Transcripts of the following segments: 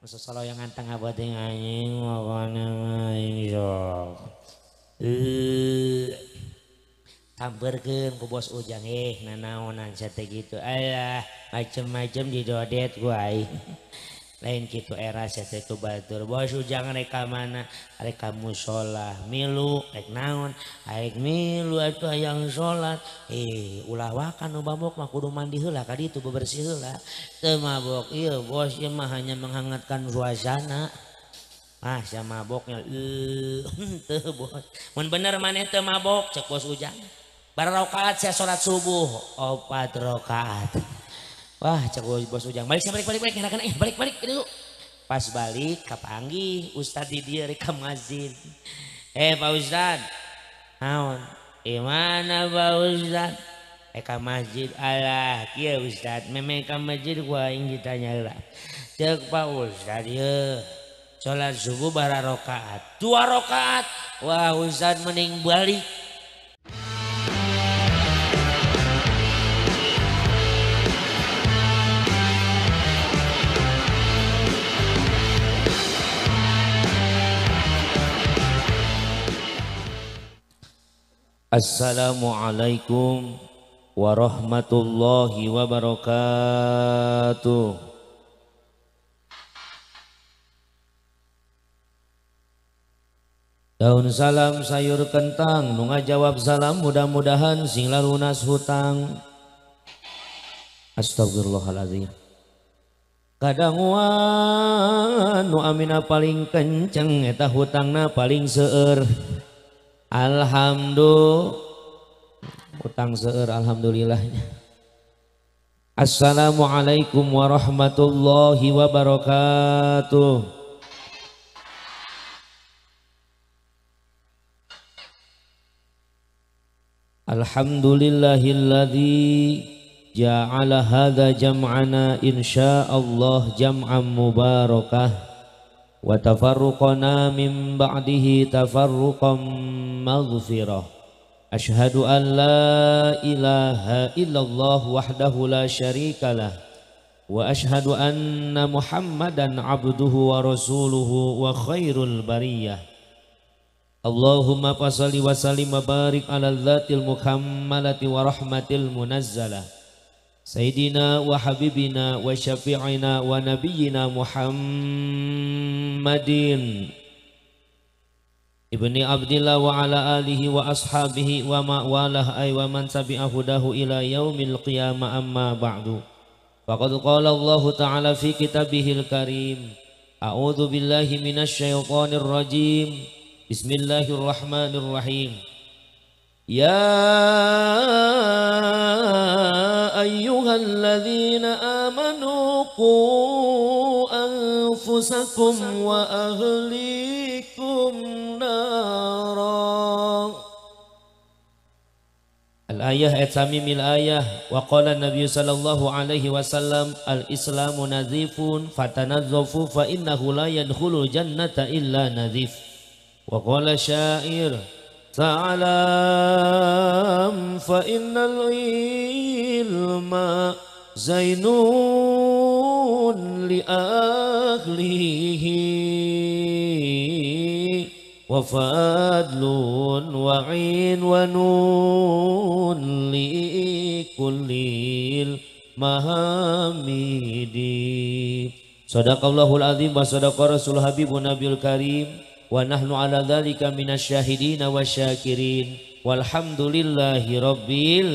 Masa saloyangan tengah bating anjing wakana aing sok. Eh, Tamperkeun ku bos Ujang eh nanaonan teh gitu. Alah, macem-macem didodet gua aing. lain gitu era itu batur. Bossu jangan reka mana. Reka musola milu rek naon. Aik milu itu yang salat eh ulah wakan nu mabok mah kudu mandi heula kadi itu bebersih heula. Teu mabok ieu bos ieu mah hanya menghangatkan suasana. Ah sia maboknya eh teu bos. Mun bener maneh teu mabok cek bos ujang. Bar rakaat saya salat subuh. Opat rakaat. Wah cek bos ujang. Balik balik balik balik enakan eh balik balik itu pas balik kapanggi Ustad di dia rekam mazin. eh Pak Ustad. naon? Gimana Pak Ustad? eh ka masjid. Allah iya Ustad. memang ka masjid gua yang ditanya lah. Cek Pak Ustad ya. Sholat subuh bara rokaat. Dua rokaat. Wah Ustad mending balik. Assalamualaikum warahmatullahi wabarakatuh. Daun salam sayur kentang nunga jawab salam mudah-mudahan sing lunas hutang. Astagfirullahaladzim. Kadang nu amina paling kenceng eta hutangna paling seueur. Alhamdulillah utang seueur alhamdulillahnya. Assalamualaikum warahmatullahi wabarakatuh. Alhamdulillahilladzi ja'ala hadza jam'ana insyaallah jam'an mubarakah وتفرقنا من بعده تفرقا مغفرة. أشهد أن لا إله إلا الله وحده لا شريك له وأشهد أن محمدا عبده ورسوله وخير البرية. اللهم فصل وسلم وبارك على الذات المكملة ورحمة المنزلة. سيدنا وحبيبنا وشفيعنا ونبينا محمد ابن عبد الله وعلى آله وأصحابه وما والاه أي ومن تبع هداه إلى يوم القيامة أما بعد. فقد قال الله تعالى في كتابه الكريم أعوذ بالله من الشيطان الرجيم. بسم الله الرحمن الرحيم. يا أيها الذين آمنوا قوا أنفسكم وأهليكم نارا. الآية التميم الآية وقال النبي صلى الله عليه وسلم الإسلام نظيف فتنظف فإنه لا يدخل الجنة إلا نظيف. وقال شاعر تعلم فإن العلم زين لأهله وفضل وعين ونون لكل المهامد صدق الله العظيم وصدق رسول حبيب نبي الكريم. wa nahnu ala dzalika minasyahidin wasyakirin walhamdulillahi rabbil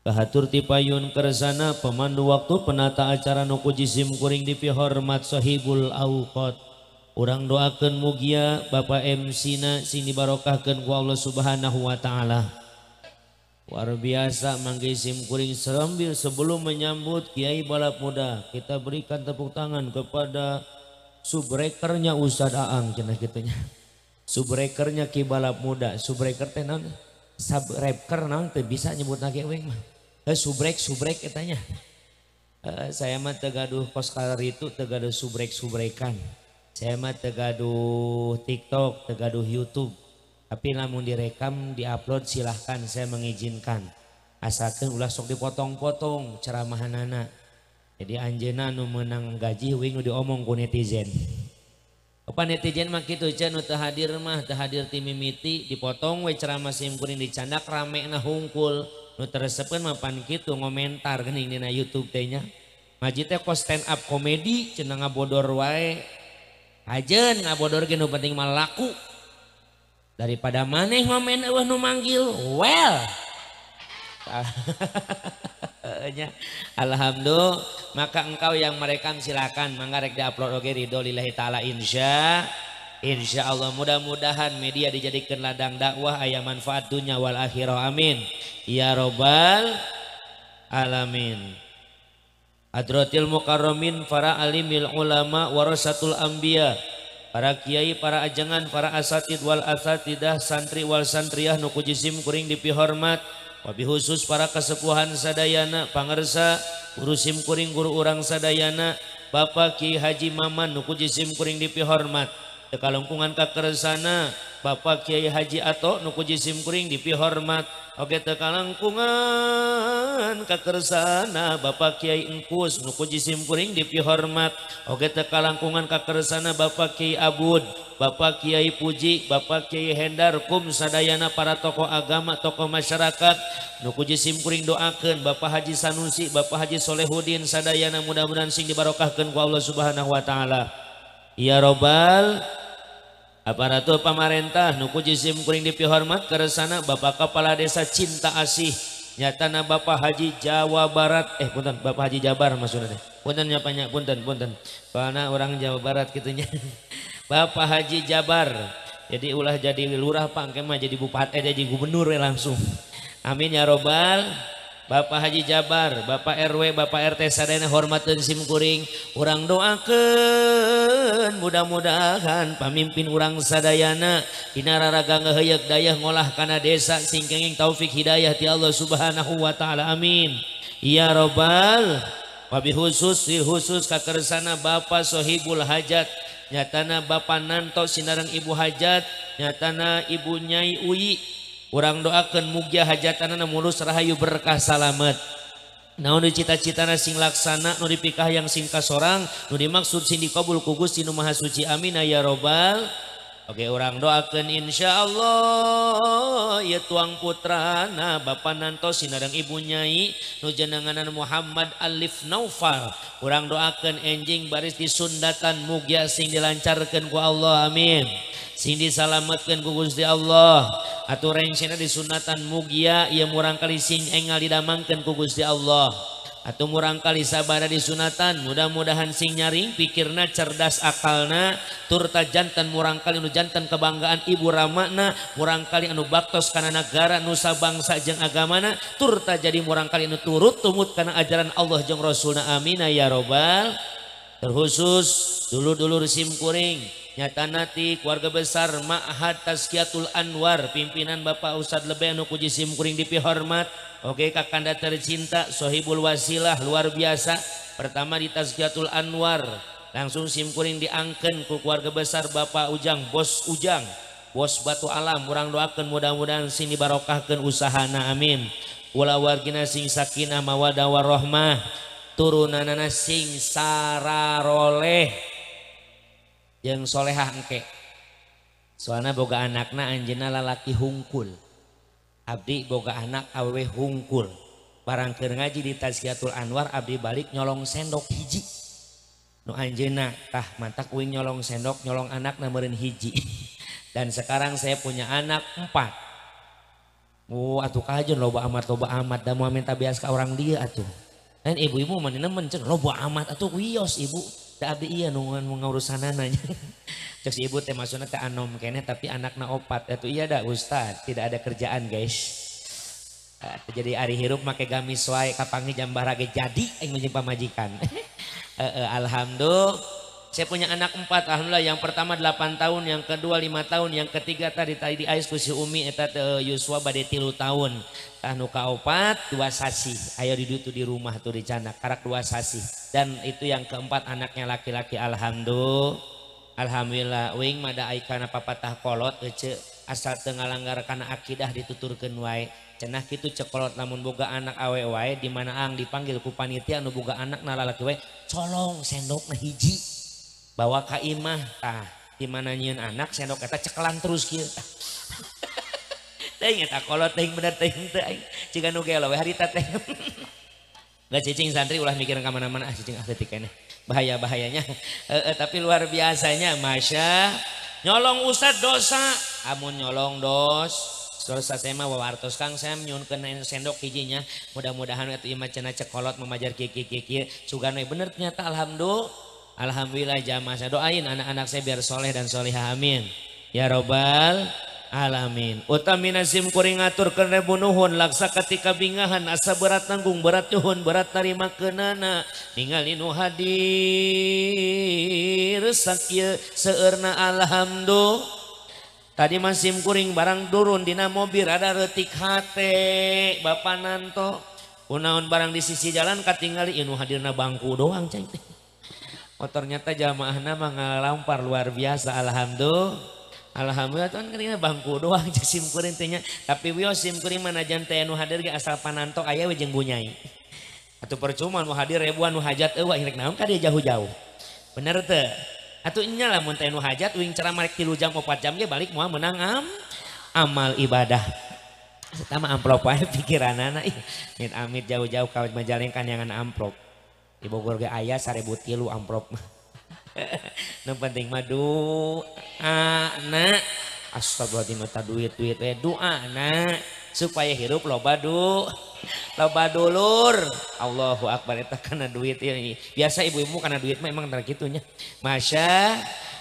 Kahatur tipayun kersana pemandu waktu penata acara nuku jisim kuring dipihormat sahibul awqat Urang doakan mugia Bapak MC na sini barokahkan ku Allah Subhanahu wa taala. Luar biasa manggisim kuring serambil sebelum menyambut Kiai Balap Muda. Kita berikan tepuk tangan kepada subrekernya Ustad Aang cenah gitunya. Subrekernya kibalap muda. Subreker teh naon subreker naon teh bisa nyebut lagi weng mah. Eh subrek subrek katanya eh, saya mah tegaduh koskar itu tegaduh subrek subrekan. Saya mah tegaduh TikTok tegaduh YouTube. Tapi namun direkam diupload silahkan saya mengizinkan. Asalkan ulah sok dipotong-potong ceramahan anak jadi Anjena nu menang gaji wingu diomong ku netizen. Apa netizen mah kitu can nu hadir mah teu hadir ti mimiti dipotong we ceramah sim kuning dicandak rame na hungkul. Nu teresepkeun mah pan kitu ngomentar geuning dina YouTube teh nya. Maji teh ko stand up komedi cenah ngabodor wae. Ajeun ngabodor ge nu penting mah laku. Daripada maneh ngomen eueuh nu manggil well. Ah. Alhamdulillah. Maka engkau yang merekam silakan. Mangga rek diupload oke ridho lillahi taala. Insya Insya Allah. Mudah-mudahan media dijadikan ladang dakwah ayah manfaat dunia wal akhirah. Amin. Ya robbal alamin. Adratil mukarramin para alimil ulama warasatul ambia para kiai para ajangan para asatid wal asatidah santri wal santriyah nuku jisim kuring dipihormat wabi khusus para kesepuhan sadayana pangersa urusim kuring guru urang sadayana Bapak Ki Haji Maman nuku jisim kuring dipihormat. Tekalungkungan kakersana Bapak Kiai Haji Ato nuku jisim kuring dipihormat. Oke tekalangkungan kakersana Bapak Kiai Engkus nuku jisim kuring dipihormat. Oke tekalangkungan kakersana Bapak Kiai Abud. Bapak Kiai Puji Bapak Kiai Hendar Kum Sadayana para tokoh agama tokoh masyarakat. Nukuji Simkuring doakan Bapak Haji Sanusi Bapak Haji Solehudin Sadayana mudah-mudahan sing dibarokahkan ku Allah Subhanahu wa taala. Ya Robbal aparatur pamarentah Nukuji Simkuring dipihormat keresana Bapak Kepala Desa Cinta Asih nyatana Bapak Haji Jawa Barat. Eh punten Bapak Haji Jabar maksudnya. Punten nyapanya punten punten. Karena orang Jawa Barat gitunya Bapak Haji Jabar jadi ulah jadi lurah pangkemah jadi bupati eh, jadi gubernur ya langsung. Amin ya robbal. Bapak Haji Jabar Bapak RW Bapak RT sadayana hormatin simkuring orang doakan mudah-mudahan pamimpin urang sadayana Inararaga ngehayak dayah ngolah karena desa singkenging taufik hidayah ti Allah subhanahu Wa ta'ala amin. Ya robbal. wabi khusus si khusus kakersana Bapak Sohibul Hajat. Nyatana Bapak Nanto Sinarang Ibu Hajat. Nyatana Ibu Nyai Uyi. Urang doakan mugia hajatana mulus Rahayu berkah salamet. Naon cita-citana sing laksana nu dipikah yang singkas orang nu dimaksud sing dikabul ku Gusti nu Maha Suci. Amin ya robbal Oke orang doakan Insya Allah ya tuang putrana Bapak nanto sinarang ibu nyai nujenanganan Muhammad Alif Naufal orang doakan enjing baris disundatan mugia sing dilancarkan ku Allah amin. Sing disalamatkan ku Gusti Allah. Atur rengsena disunatan mugia ia murang kali sing engal didamangkan ku Gusti Allah. atau murangkali sabara di sunatan mudah-mudahan sing nyaring pikirna cerdas akalna turta jantan murangkali anu jantan kebanggaan ibu ramakna murangkali anu baktos karena negara nusa bangsa jeng agamana turta jadi murangkali anu turut tumut karena ajaran Allah jeng Rasulna amina ya robbal. Terkhusus dulu-dulur sim kuring nyatanati keluarga besar ma'had tazkiyatul anwar pimpinan Bapak Ustadz Lebe anu puji sim kuring dipihormat. Oke Kakanda tercinta Sohibul Wasilah luar biasa. Pertama di Tazkiatul Anwar. Langsung simkuring diangken ku keluarga besar Bapak Ujang Bos Ujang. Bos Batu Alam kurang doakan mudah-mudahan sini barokahkan usahana amin. Ulah wargina sing sakinah mawadah warahmah turunanana sing sararoleh yang solehah engke. Soalnya boga anakna anjena lalaki hungkul. Abdi boga anak awewe hungkul. Barang keur ngaji di Tazkiyatul Anwar Abdi balik nyolong sendok hiji. Nu anjena tah mantak uing nyolong sendok nyolong anak namerin hiji. Dan sekarang saya punya anak empat. Oh atuh kajen loba amat loba amat. Dan mau minta bias ke orang dia atuh. Dan ibu-ibu mana nemen cen loba amat atuh. Wios ibu tak abdi iya nungan ngurus nanya Cek si ibu teh maksudnya teh anom kene tapi anakna opat itu iya dah ustad tidak ada kerjaan guys. Uh, jadi hari hirup make gamis wae kapangi jam barage jadi menjadi pamajikan. uh, uh, alhamdulillah saya punya anak empat alhamdulillah. Yang pertama delapan tahun yang kedua lima tahun yang ketiga tadi tadi di ais kusi umi eta uh, Yuswa bade tilu tahun. Tah nuka opat dua sasi. Ayo didutu di rumah tuh di canak karak dua sasi. Dan itu yang keempat anaknya laki-laki alhamdulillah. Alhamdulillah. Wing mada aikana papatah kolot ece asal tengah langgar karena akidah dituturkan wae. Cenah gitu cekolot namun boga anak awe wae di mana ang dipanggil ku panitia anu boga anak nalalaki wae colong sendok na bawa ka imah. Tah di mana nyeun anak sendok eta cekelan terus kieu. Teh eta kolot teh bener teh ciga nu gelo harita teh. Gak cicing santri ulah mikir ke mana-mana. Ah cicing ah detik bahaya bahayanya e, e, tapi luar biasanya masya nyolong ustad dosa. Amun nyolong dos dosa saya mah wawartos kang saya nyun sendok hijinya. Mudah-mudahan itu imah cekolot memajar kiki kiki sugan bener ternyata alhamdulillah Alhamdulillah jamaah saya doain anak-anak saya biar soleh dan solehah amin. Ya robbal alamin. Utamina sim kuring aturkeun rebu nuhun laksa ketika bingahan asa berat tanggung berat tuhun berat tarima kenana ningali nu hadir sakieu seueurna alhamdulillah. Tadi masih kuring barang turun dina mobil ada retik hate Bapak Nanto. Unaun barang di sisi jalan katingali inu hadirna bangku doang ceng teh. Motornya teh jamaah nama ngalampar luar biasa alhamdulillah. Alhamdulillah tuan kerina bangku doang sim kuring tehnya tapi wio sim kuring mana teh anu hadir ge asal pananto aya we jeung bunyai. Atau percuma nu hadir ribuan nu hajat eueuh hirek naon ka dia jauh-jauh. Bener teh. Atau lah mun nu hajat wing ceramah rek 3 jam 4 jam dia balik mau menang am amal ibadah. Pertama amplop aja pikiran anak mit amit jauh-jauh kawin majalengkan yang amplop di Bogor ge ayah seribu tilu amplop nu penting madu anak astagfirullahaladzim duit duit doa anak supaya hirup loba du loba dulur. Allahu Akbar itu karena duit ini. Biasa ibu-ibu karena duit memang dari gitunya Masya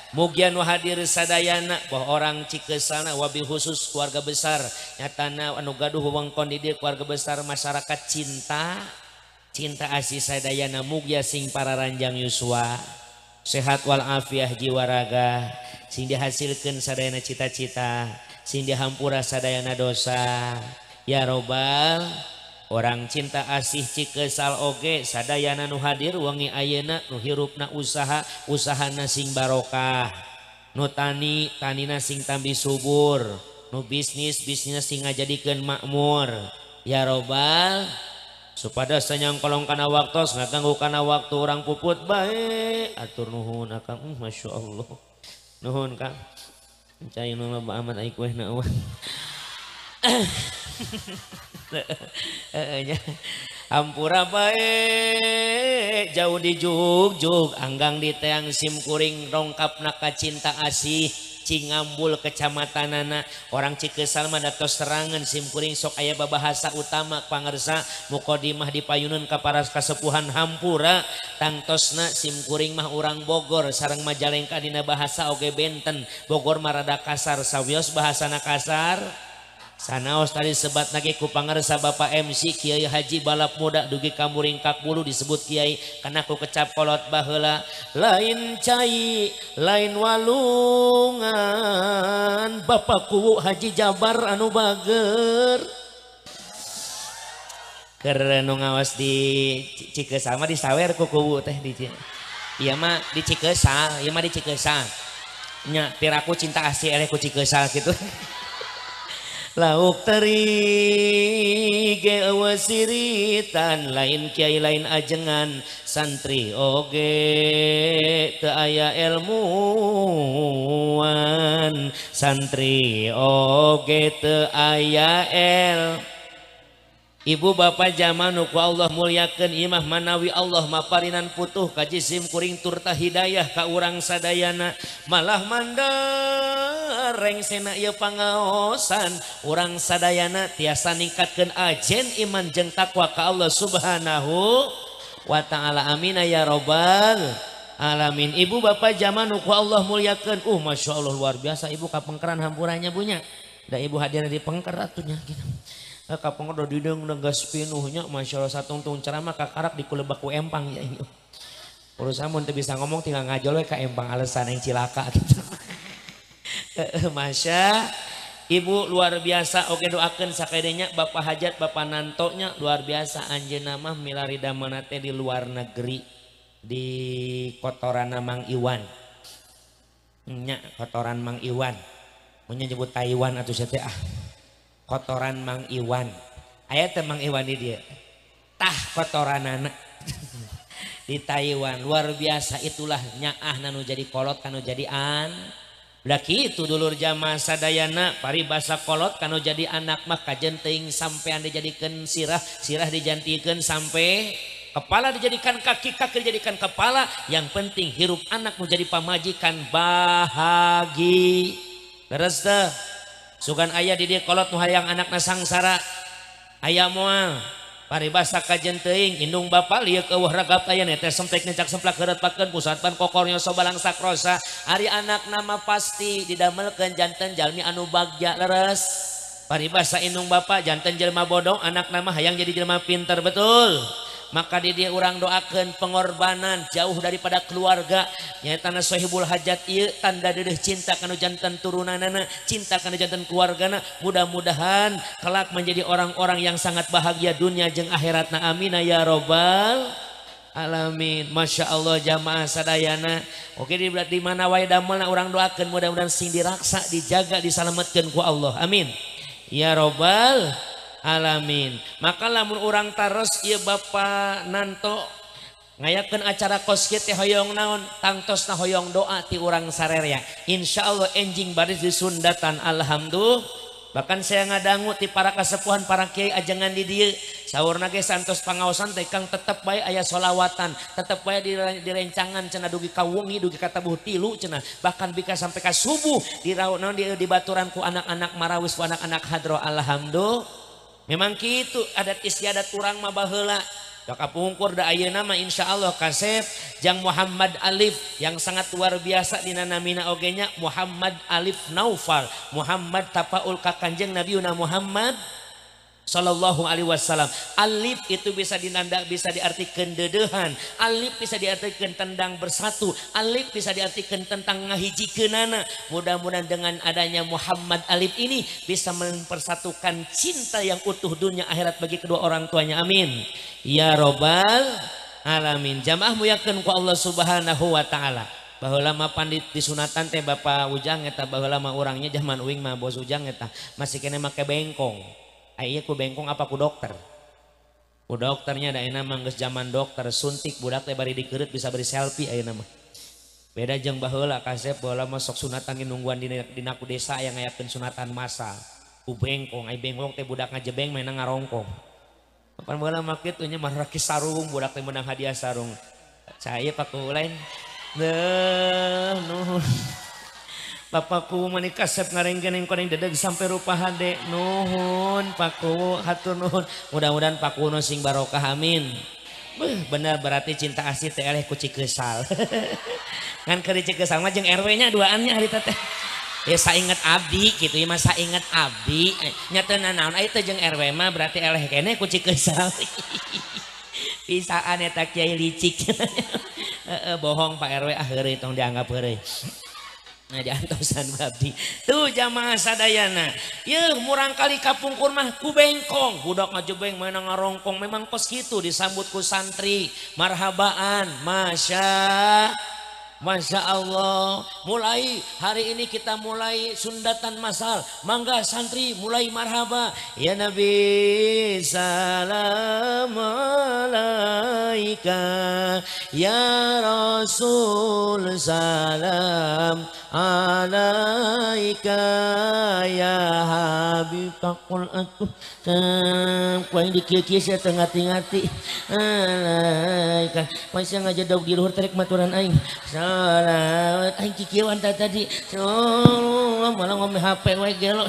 Mugian hadir sadayana bahwa orang cikesana wabil khusus keluarga besar. Nyatana anu gaduh wewengkon di keluarga besar masyarakat cinta cinta asih sadayana mugya sing para ranjang yuswa. Sehat wal afiah jiwa raga. Sing dihasilkan sadayana cita-cita. Sing dihampura sadayana dosa. Ya robbal orang cinta asih cikesal oge sadayana nu hadir wangi ayeuna nu hirupna usaha usahana sing barokah. Nu tani tanina sing tambi subur. Nu bisnis bisnis sing ngajadikeun makmur. Ya robbal supada senyang kolong kana waktu ngaganggu kana waktu orang puput baik. Atur nuhun akang uh, hmm, masya Allah. Nuhun kang. Cai nama Pak Ahmad Aikweh nawan hampura baik. Jauh di jug jug anggang di teang sim kuring rongkap naka cinta asih. Cingambul ngambul kecamatan nana orang Cikesalma datos serangan simkuring sok aya babahasa utama pangersa. Mukodimah di ka kaparas kasepuhan hampura. Tangtosna simkuring mah orang Bogor. Sarang majalengka dina bahasa oge benten. Bogor marada kasar sawios bahasana kasar. sanaos tadi sebat lagi ku pangarsa Bapak MC Kiai Haji balap muda dugi kamuring kakbulu disebut Kiai karena ku kecap kolot baheula lain cai lain walungan Bapakku Haji Jabar anu bager keren ngawas di Cikesa mah di sawer ku kubu teh di Iya mah di Cikesa, iya mah di Cikesa. Nya tiraku cinta asih eleh ku Cikesa gitu. lauk teri ge siritan lain Kyai lain ajengan santri oge teu aya ilmuwan santri oge teu aya el. Ibu bapak zamanku Allah muliakan Imah manawi Allah maparinan putuh kajjisim kuring turta Hidayah Ka urang sadayana malah mandang mandareng sena ieu pangaosan. Urang sadayana tiasa ningkatkeun ajen iman jeung takwa ka Allah subhanahu wa ta'ala. Amina ya robbal alamin. Ibu bapak zaman ku Allah muliakan uh masya Allah luar biasa. Ibu kapengkeran hampurannya punya da ibu hadir di pengker atunya gitu kapang udah dideng udah gas pinuhnya masya Allah satu untung ceramah kakarak di kulebak ku empang ya ini urusan mun bisa ngomong tinggal ngajol ke empang alasan yang cilaka gitu masya ibu luar biasa. Oke doakan sakadenya bapak hajat bapak nantonya luar biasa. Anjena mah milari damanate di luar negeri di kotoran Mang Iwan. Nya kotoran Mang Iwan. Menyebut Taiwan atau saya ah. Kotoran Mang Iwan. Ayat Mang Iwan ini dia. Tah kotoran anak. Di Taiwan luar biasa. Itulah nyaah nanu jadi kolot kanu jadi an laki itu dulur jamaah Sadayana paribasa kolot kan jadi anak mah kajenting sampean jadikan sirah sirah dijantikan sampai kepala dijadikan kaki kaki dijadikan kepala. Yang penting hirup anak mau jadi pamajikan bahagi. Teh. sugan ayah di dia kolot nu hayang anakna sangsara. Ayah moal. paribasa kajen teing indung bapak lieu eueuh ragap aya teh sempek necak semplak heureut pakeun pusat pan kokornya sobalang sakrosa. Ari anak nama pasti didamelkeun janten jalmi anu bagja leres. Paribasa indung bapak janten jelma bodoh anak nama hayang jadi jelma pinter betul. maka di dia orang doakan pengorbanan jauh daripada keluarga. Nya tanah sohibul hajat iya tanda dedeh cinta kanu jantan turunanana cinta kanu jantan keluargana. Mudah-mudahan kelak menjadi orang-orang yang sangat bahagia dunia jeng akhiratna. Amin ya robbal alamin. Masya Allah jamaah sadayana. Oke di di mana wae damel orang doakan mudah-mudahan sing diraksa dijaga diselamatkan ku Allah. Amin. Ya robbal alamin. Maka lamun orang taros ia Bapak nanto ngayakan acara koski teh hoyong naon tangtos na hoyong doa ti urang sarerea. Insya Allah enjing baris di sundatan alhamdulillah. Bahkan saya ngadangu ti para kasepuhan para kiai ajangan di dia sahur nage santos pangaosan teh kang tetep baik ayah solawatan tetep baik di, di rencangan cina dugi kawungi dugi kata buh tilu cina bahkan bika sampai ke subuh di raun di, di baturan ku anak-anak marawis ku anak-anak hadro. Alhamdulillah. memang gitu adat istiadat kurang mabahla kapungkur da ayeuna nama Insya Allah kasep. Yang Muhammad Alif yang sangat luar biasa di Namina ogenya Muhammad Alif Naufal. Muhammad tapaul Kakanjeng Nabiuna Muhammad. Sallallahu Alaihi Wasallam. Alif itu bisa dinanda, bisa diartikan dedehan. Alif bisa diartikan tentang bersatu. Alif bisa diartikan tentang ngahiji kenana. Mudah-mudahan dengan adanya Muhammad Alif ini bisa mempersatukan cinta yang utuh dunia akhirat bagi kedua orang tuanya. Amin. Ya Robbal Alamin. Jamaah muyakan ku Allah Subhanahu Wa Taala bahwa lama pandit disunatan teh Bapak Ujang eta bahwa lama orangnya zaman uing mah bos Ujang eta masih kena make bengkong Ayah ku bengkong apa ku dokter? Ku dokternya ada enak manggis zaman dokter suntik budak teh bari dikerut bisa beri selfie ayah nama. Beda jeng bahula kasep bahula masuk sunatan nungguan di dinaku desa yang ngayakeun sunatan masa. Ku bengkong, ayah bengkong teh budak ngajebeng mainan ngarongkong. Kapan bahula makit tunya maraki sarung budak teh menang hadiah sarung. Saya pak lain. Nuh, nuh. Bapakku menikah sep ngareng geneng koneng dedeg sampai rupa hade. Nuhun paku hatur nuhun. Mudah-mudahan paku sing barokah amin. Beuh, bener berarti cinta asih teh eleh kuci kesal. Kan keri kesal mah jeung RW nya duaannya hari teh ya inget abdi gitu ya masa inget abdi. Eh, nyata naon ayo teh jeung RW mah berarti eleh kene kuci kesal. Pisaan eta kiai licik. Bohong Pak RW ah heureuy tong dianggap heureuy jantosan Abdi tuh jamaah Sadayana. Yuh murang kali kapungkur mah ku bengkong. Budak ngajebeng mana ngarongkong. Memang kos gitu disambutku santri. Marhabaan. Masya Masya Allah. Mulai hari ini kita mulai sundatan masal. Mangga santri mulai marhaba. Ya Nabi salam alaika ya Rasul salam alaika ya Habib takul aku kau yang dikir-kir saya tengah-tengah alaika masih ngajar daug di luar tarik maturan aing. Salawat aing kikieuan tadi. Allah malah ngomong HP we gelo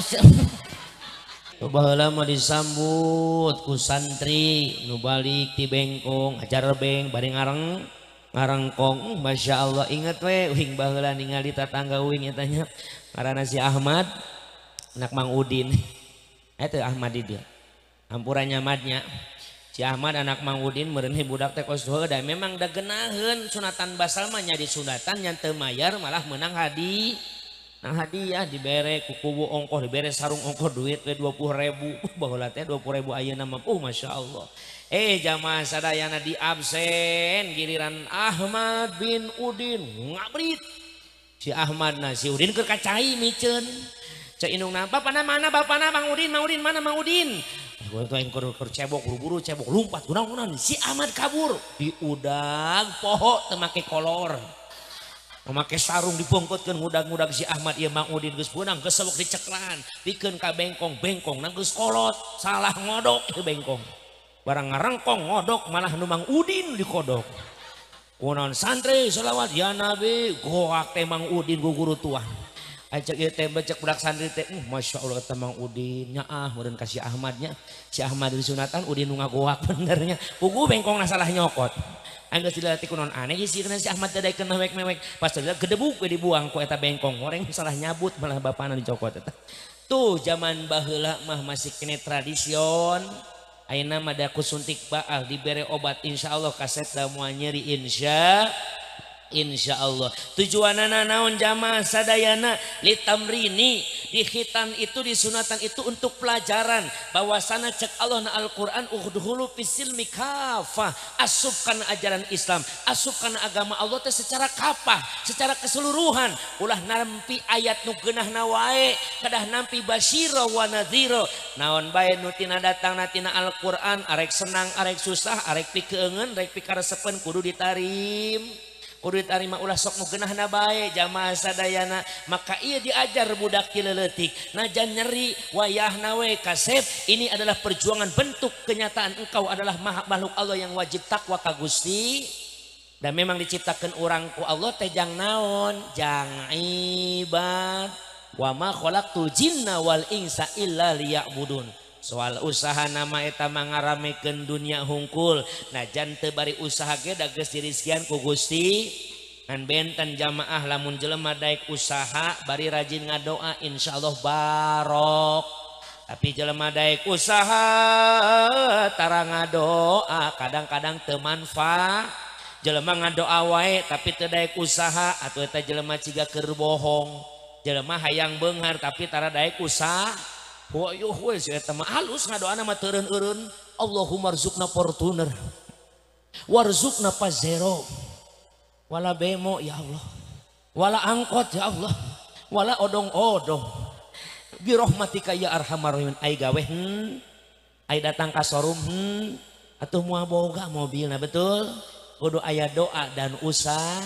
lama disambut ku santri nubalik ti bengkong ajar beng bari ngareng ngarengkong. Hmm, Masya Allah inget we wing baheula ningali tatangga wing ya tanya karena eh, si Ahmad anak Mang Udin. Itu Ahmad dia ampuran nyamadnya si Ahmad anak Mang Udin merenhi budak teh kos dan memang da genaheun sunatan basal mah nya disunatan nya teu mayar malah menang hadi. nah hadiah dibere kukubu ongkoh dibere sarung ongkoh duit ke 20.000 20 20.000 ayeuna nama Oh uh, Masya Allah. Eh jamaah sadayana di absen giliran Ahmad bin Udin. Ngabrit. Si Ahmad nah si Udin keur kacai micen. Ceinung na, bapak na mana, bapak na, Bang Udin, Bang Udin, mana Bang Udin? Gue tuh yang cebok, buru-buru cebok, lumpat, gunang-gunang, si Ahmad kabur. Diudag, pohok, temake kolor. memakai sarung dipungkutkan ngudag-ngudag si Ahmad ya Udin geus Punang kesewak diceklan bikin ka bengkong bengkong nang Gus kolot salah ngodok ke bengkong. Barang ngarengkong ngodok malah numang Udin dikodok. Kunon santri selawat ya Nabi goak temang Udin guru tuan. Ajak ieu teh becek budak santri teh, uh Masya Allah temang Udinnya ah meureun ka si Ahmad nya. Si Ahmad Sunatan Udin nga goak benernya Puguh bengkongna salah nyokot. Anda dilatih non aneh si kena si Ahmad tadi kena mewek mewek pas dia gedebuk dibuang ku eta bengkong orang salah nyabut malah bapana dicokot eta. Tuh zaman baheula mah masih kene tradision. Ayeuna mah da kusuntik baal dibere obat insyaallah kaset da nyeri insya Insya Allah tujuan anak naon jamaah sadayana? Litamrini di hitan itu di sunatan itu untuk pelajaran. Bahwasana cek Allah na Alquran uhdhulu fisil mikafah asupkan ajaran Islam. Asupkan agama Allah teh secara kapah secara keseluruhan. Ulah nampi ayat nu genah nawae kadah nampi basyiro wa nadhiro naon bae nu tina datang natina Alquran arek senang arek susah arek pikeungeun rek pikaresepen kudu ditarim. urut arima ulah sok mugenah bae jamaah sadayana. Maka ia diajar budak kileletik najan nyeri wayah nawe kasep. Ini adalah perjuangan bentuk kenyataan engkau adalah makhluk Allah yang wajib takwa ka Gusti. Dan memang diciptakan orangku Allah tejang naon? Jang ibad wama khalaqtul jinna wal insa illa liya'budun. soal usaha nama eta mangaramekeun dunia hungkul najan teu bari usaha ge da geus gesiriskian ku Gusti. Ngan benten jamaah lamun jelema daek usaha bari rajin ngadoa insyaallah barok. Tapi jelema daek usaha tara ngadoa kadang-kadang teu manfaat. Jelema ngadoa wae tapi teu daek usaha atuh eta jelema ciga keur bohong. Jelema hayang beunghar tapi tara daek usaha. halus turun-urun rzuqna Fortuner. Warzukna Pajero wala bemo ya Allah. Wala angkot ya Allah. Wala odong-odong. Birahmatika ya arhamar rahimin. Ai gawe hmm. ai datang ka showroom hmm. atuh moal boga mobilna betul? Kudu aya doa dan usaha.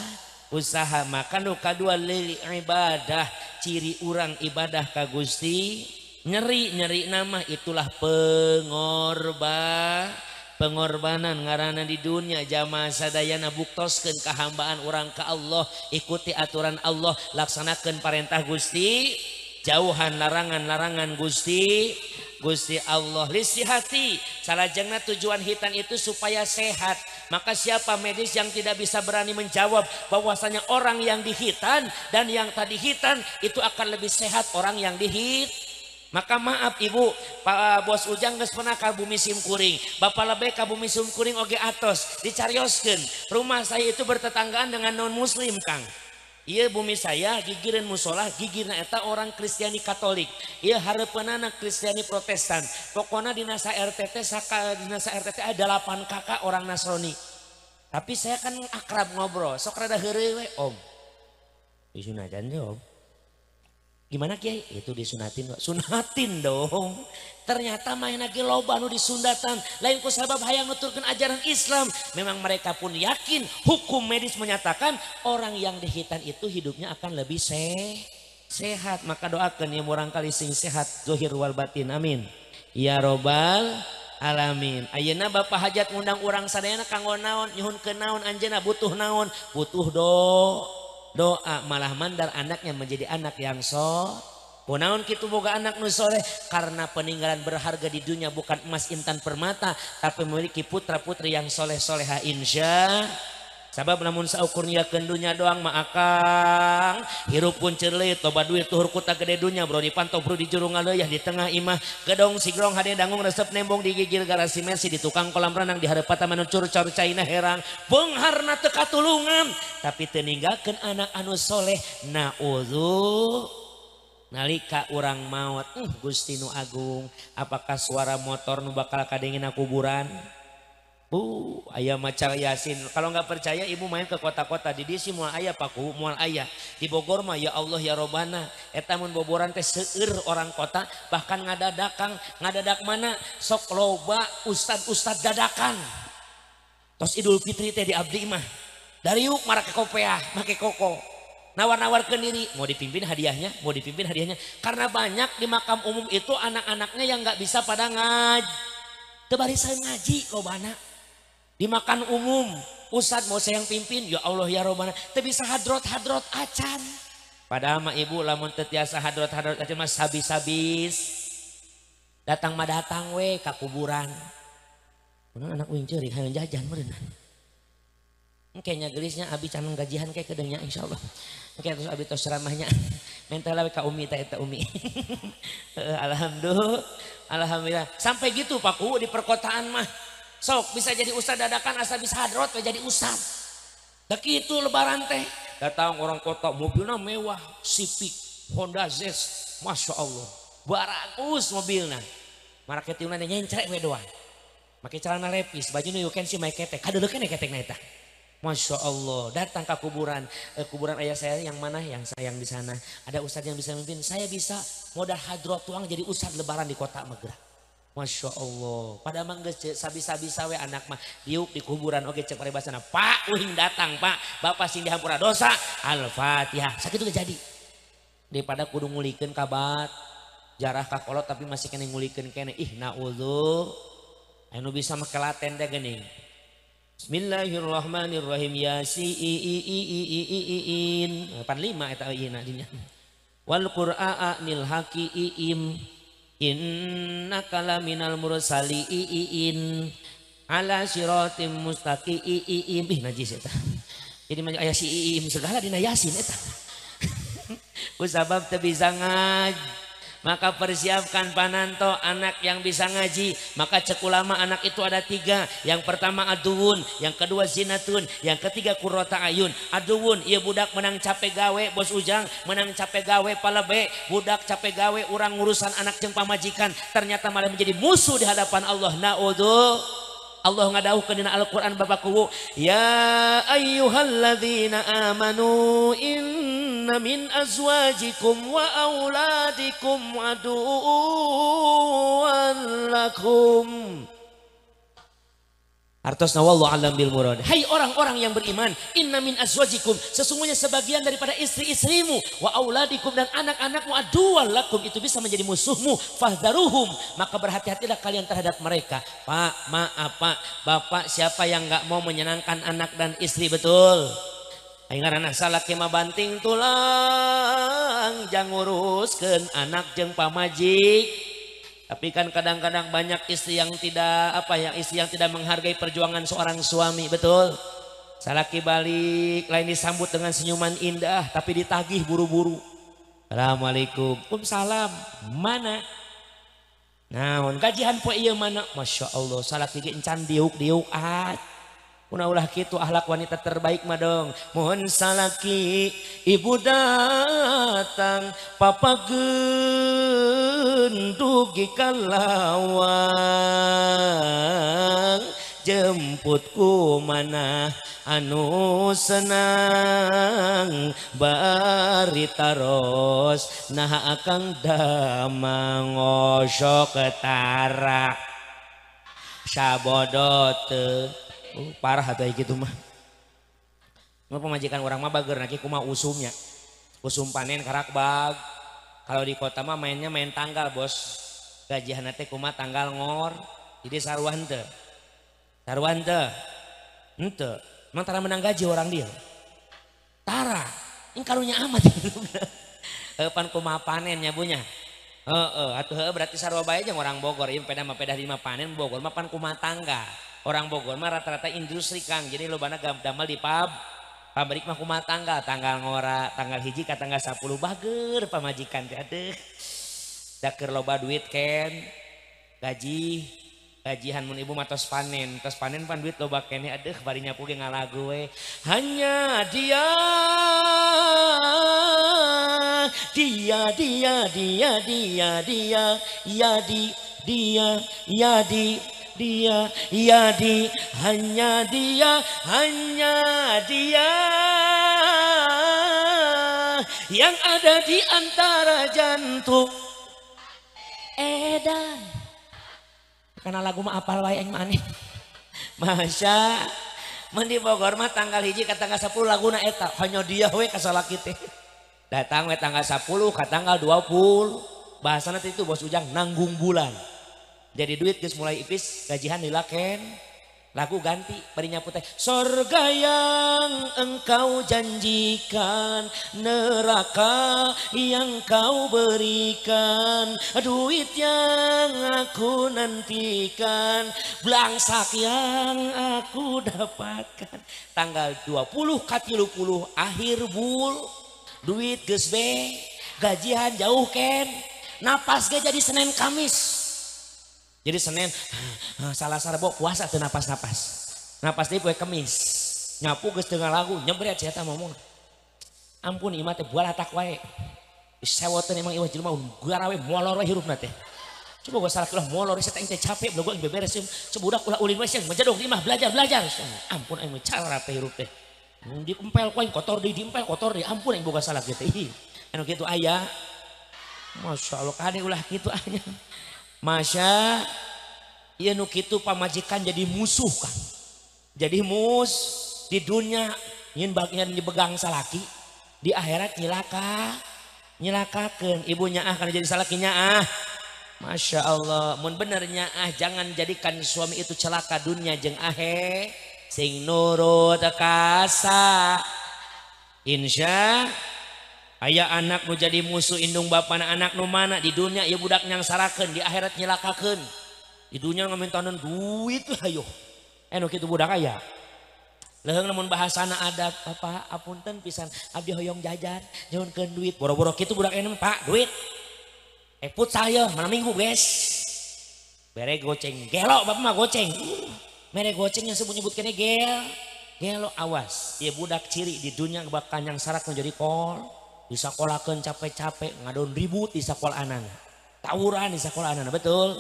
Usaha maka nu kadua lil ibadah. Ciri urang ibadah ka Gusti nyeri-nyeri nama itulah pengorban pengorbanan ngarana di dunia. Jamaah sadayana buktoskeun kehambaan orang ke Allah ikuti aturan Allah laksanakan perintah Gusti jauhan larangan-larangan Gusti Gusti Allah. Lisi hati salajengna tujuan hitan itu supaya sehat. Maka siapa medis yang tidak bisa berani menjawab bahwasanya orang yang dihitan dan yang tadi hitan itu akan lebih sehat orang yang dihit maka maaf ibu. Pak bos ujang geus pernah kabumi simkuring. Bapak lebih kabumi simkuring oge atos dicarioskan rumah saya itu bertetanggaan dengan non muslim Kang. Iya bumi saya gigiran musola gigirna eta orang Kristiani Katolik. Iya harapan anak Kristiani Protestan. Pokoknya dinasa RTT saka dinasa RTT ada 8 kakak orang Nasrani. Tapi saya kan akrab ngobrol sok rada herewe om. Isu najan om. Gimana Kiai? Itu disunatin, sunatin dong. Ternyata main lagi loba nu disundatan. Lain ku sabab hayang nuturkan ajaran Islam. Memang mereka pun yakin hukum medis menyatakan orang yang dihitan itu hidupnya akan lebih se sehat. Maka doakan ya murang kali sing sehat zohir wal batin. Amin. Ya robbal alamin. Ayeuna Bapak hajat ngundang orang sadayana kanggo naon nyuhun ke naon butuh naon butuh do doa malah mandar anaknya menjadi anak yang so. Punaun kita boga anak nu soleh? Karena peninggalan berharga di dunia bukan emas intan permata tapi memiliki putra putri yang soleh soleha insya sabab namun saukurnya kendunya doang maakang hirup pun cerlit toba duit tuhur kuta gede dunya bro. Dipantau bro di jurung aleuh di tengah imah. Gedong sigrong hade dangung resep nembong di gigil garasi Messi di tukang kolam renang di harapata menucur ucur cor China herang. Pengharna teka tulungan tapi teninggalkan anak anu soleh naudzu nalika orang maut. Gusti Gustinu Agung apakah suara motor nu bakal kadengin kuburan? Uh, ayah maca yasin. Kalau nggak percaya ibu main ke kota-kota di sini mual ayah paku, mual ayah. Di Bogor mah ya Allah ya Robana. Eta mun boboran teh seueur orang kota bahkan ngadadakang ngadadak mana sok loba ustad-ustad dadakan. Tos Idul Fitri teh di abdi mah. Dari yuk marah ke kopiah, make koko. Nawar-nawar ke diri, mau dipimpin hadiahnya, mau dipimpin hadiahnya. Karena banyak di makam umum itu anak-anaknya yang nggak bisa pada ngaji. Tebarisan ngaji lobana dimakan umum Ustad mau saya yang pimpin ya Allah ya Robbana tapi bisa hadrot hadrot acan. Padahal mah ibu lamun tetiasa hadrot hadrot acan mas habis habis datang mah datang we ke kuburan. Mana anak wing ceri hayang jajan merenang kayaknya gelisnya abi canang gajian kayak kedengnya insya Allah kayak terus abi tos ceramahnya. Mental ka umi tak eta umi. Alhamdulillah alhamdulillah. Sampai gitu paku di perkotaan mah Sok bisa jadi ustad dadakan asal bisa hadrot jadi ustad. Tak itu lebaran teh. Datang orang kota mobilnya mewah, Civic, Honda Zest, Masya Allah. Barakus mobilnya. Marketingnya nyencerek we doang. Pakai celana lepis, baju you can see my ketek. Kadeulekeun ketek na Masya Allah, datang ke kuburan, eh, kuburan ayah saya yang mana? Yang sayang di sana. Ada ustadz yang bisa memimpin. Saya bisa modal hadrot tuang jadi ustadz lebaran di kota Megrah. Masya Allah. Pada mangga sabi-sabi sawe anak mah diuk di kuburan oke cek bahasana. Pak uing datang pak. Bapak sing dihampura dosa. Al-Fatihah. Sakit itu jadi. Daripada kudu ngulikeun kabat. Jarah kakolot tapi masih kena ngulikeun kene. Ih na'udhu. Bisa make laten gini. Bismillahirrahmanirrahim. Yasiin. 85 eta ieu dinya. Wal innaka laminal mursaliin ala siratim mustaqim ih najis eta. Jadi aya si iim segala dina yasin eta. Ku sabab teu bisa ngaji maka persiapkan pananto anak yang bisa ngaji. Maka cek ulama anak itu ada tiga. Yang pertama aduun, yang kedua zinatun, yang ketiga kurota ayun. Aduun, ia budak menang capek gawe, bos ujang menang capek gawe palebe, budak capek gawe, orang urusan anak jeng pamajikan. Ternyata malah menjadi musuh di hadapan Allah. Na'udhu. Allah ngadauhkeun dina Al-Qur'an Bapakku ya ayyuhalladzina amanu inna min azwajikum wa auladikum aduwwan lakum Artosna wallahu alam bil murad. Hai orang-orang yang beriman, inna min azwajikum, sesungguhnya sebagian daripada istri-istrimu, wa auladikum dan anak-anakmu aduwal lakum itu bisa menjadi musuhmu, fahdharuhum, maka berhati-hatilah kalian terhadap mereka. Pak, maaf Pak, Bapak siapa yang enggak mau menyenangkan anak dan istri betul? Aing anak salah kema banting tulang, jangan uruskan anak jeng pamajik. Tapi kan kadang-kadang banyak istri yang tidak apa ya, istri yang tidak menghargai perjuangan seorang suami, betul? Salaki balik, lain disambut dengan senyuman indah, tapi ditagih buru-buru. Assalamualaikum. Salam. Mana? Nah, gajian poe iya mana? Masya Allah, salaki encan diuk diuk punah ulah kitu akhlak wanita terbaik mah dong. Mohon salaki ibu datang papa gendugi kalawang. Jemputku mana anu senang. Bari taros nah akang damang osok ketara. Sabodote eh. Oh, parah atau gitu mah. Mau pemajikan orang mah bager nanti kuma usumnya. Usum panen karak bag. Kalau di kota mah mainnya main tanggal bos. Gajian nanti kuma tanggal ngor. Jadi saruan te. Saruan te. Ente. Emang tara menang gaji orang dia. Tara. Ini karunya amat. Pan kuma panennya punya. Heeh, atuh berarti sarwa bae jeung orang Bogor, ieu peda mah peda di panen Bogor mah pan kuma tangga. Orang Bogor mah rata-rata industri Kang. Jadi lo bana damal di pub. Pabrik mah kumaha tanggal, tanggal ngora, tanggal hiji ka tanggal 10 bager pamajikan teh aduh. Daker loba duit ken. Gaji gajihan mun ibu mah tos panen, tos panen pan duit loba kene aduh barinya puge ngalagu we. Hanya dia dia dia dia dia dia ya di dia ya di dia ya di hanya dia hanya dia. Yang ada di antara jantung. Edan. Karena lagu mah apal wae aing maneh Masya Mandi Bogor mah tanggal hiji ke tanggal 10 laguna eta. Hanya dia we kasalaki teh datang we tanggal 10 ke tanggal 20 bahasa nanti itu bos ujang nanggung bulan jadi duit guys mulai ipis gajihan dilaken. Lagu ganti barinya putih sorga yang engkau janjikan neraka yang kau berikan duit yang aku nantikan belangsak yang aku dapatkan. Tanggal 20 ke 30 akhir bul duit geus gajian jauh ken. Napas ge jadi Senin Kamis jadi Senin salah salah bawa puasa tuh napas napas dia kue kemis. Nyapu ke setengah lagu nyebret saya ngomong. Ampun imah teh buah tak wae. Sewotan emang iwah jelma garawe molor wae hirup nate. Coba gue salah kelah molor saya teh capek belum gue beberes sebudak ulah ulin wae yang menjadong imah belajar belajar. Ampun aing cara apa hirup teh. Diempel koin kotor di diempel kotor di. Ampun aing boga salah gitu. Ih anu gitu ayah. Masya Allah kade ulah gitu ayah Masya Yenuk itu pamajikan jadi musuh kan jadi mus di dunia Ingin bagian dibegang salaki di akhirat nyilaka nyilakakan ibunya ah karena jadi salakinya ah Masya Allah mun benernya ah jangan jadikan suami itu celaka dunia jeng ahe sing nurut kasa. Insya Ayah anak nu jadi musuh indung bapak anak nu mana? Di dunia ya budak yang sarakan di akhirat nyelakakan di dunia ngamintanan duit ayo enak itu budak ayah leheng namun bahasana adat apa apunten pisan abdi hoyong jajan ke duit. Boro-boro gitu budak enak pak duit. Eh put saya mana minggu guys. Bere goceng gelo bapak mah goceng. Mere goceng yang sebut nyebut kene gel. Gelo awas. Ya budak ciri di dunia bakal yang sarak menjadi kol di sekolah kan capek-capek ngadon ribut di sekolah anak tawuran di sekolah anak betul.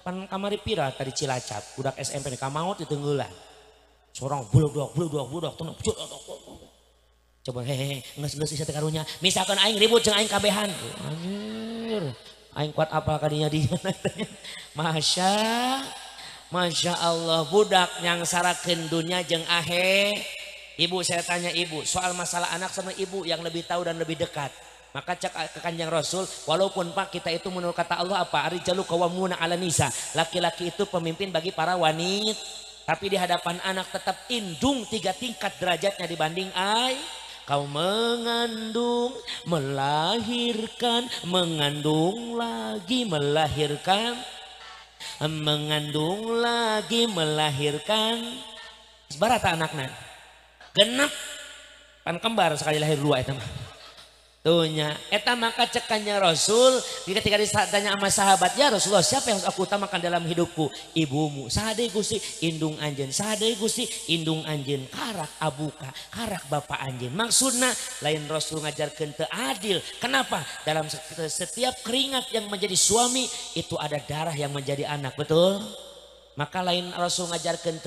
Pan kamari pira tadi cilacap budak SMP di kamaut di tenggelan seorang bulog bulog bulog tuh coba hehehe nges nges isa karunya. Misalkan aing ribut jeung aing kabehan. Anjir. Aing kuat apa kadinya dia masya masya Allah budak yang sarakeun dunya jeung ahe. Ibu saya tanya ibu soal masalah anak sama ibu yang lebih tahu dan lebih dekat. Maka cek ke kanjeng Rasul, walaupun pak kita itu menurut kata Allah apa? Arijalu kawamuna ala nisa. Laki-laki itu pemimpin bagi para wanita. Tapi di hadapan anak tetap indung tiga tingkat derajatnya dibanding ay. Kau mengandung, melahirkan, mengandung lagi, melahirkan. Mengandung lagi, melahirkan. Sebarata anaknya genep. Pan kembar sekali lahir dua itu mah. Tuhnya. Eta maka cekannya Rasul. Ketika ditanya sama sahabat ya Rasulullah siapa yang aku utamakan dalam hidupku? Ibumu. Sade gusti. Indung anjen sade gusti. Indung anjen karak abuka. Karak bapak anjen maksudnya lain Rasul ngajarkan te adil. Kenapa? Dalam setiap keringat yang menjadi suami itu ada darah yang menjadi anak. Betul maka lain Rasul ngajarkan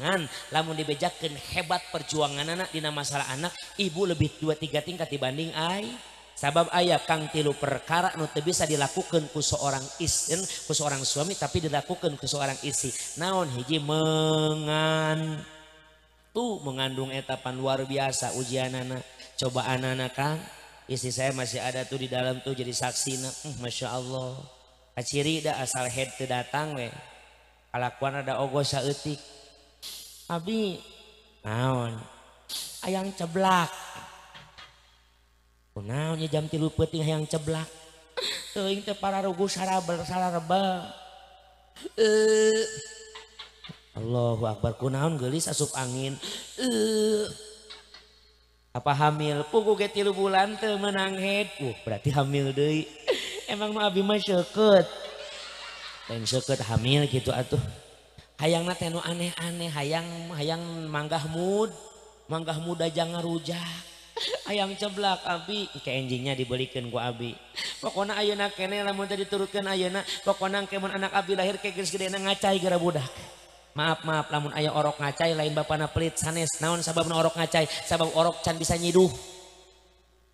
ngan. Lamun dibejakan hebat perjuangan anak Dina masalah anak ibu lebih dua tiga tingkat dibanding ay sabab ayah Kang tilu perkara nu bisa dilakukan ku seorang istri ku seorang suami tapi dilakukan ku seorang istri naon hiji mengan? Tuh mengandung etapan luar biasa ujian anak coba anak-anak Kang. Istri saya masih ada tuh di dalam tuh jadi saksi nah, hmm, Masya Allah. Kaciri dah asal head datang weh kalakuan ada ogo saeutik. Abi. Naon? Ayang ceblak. Oh, Kunaonnya jam tilu peuting hayang ceblak? Teuing teh para rugu sarabel sarareba eh Allahu akbar. Kunaon geulis asup angin? Eh apa hamil? Puku ge tilu bulan teu menang head uh berarti hamil deui. Emang mah abi mah syukur seket hamil gitu atuh. Hayang na teno aneh-aneh hayang hayang manggah mud manggah muda jangan rujak hayang ceblak Abi. Ke enjingnya dibelikan ku Abi. Pokona ayeuna kene lamun tadi diturutkan ayeuna pokona kemun anak Abi lahir ke geus gedena ngacai gara budak. Maaf maaf lamun ayah orok ngacai lain bapana pelit sanes naon sababna orok ngacai? Sabab orok can bisa nyiduh.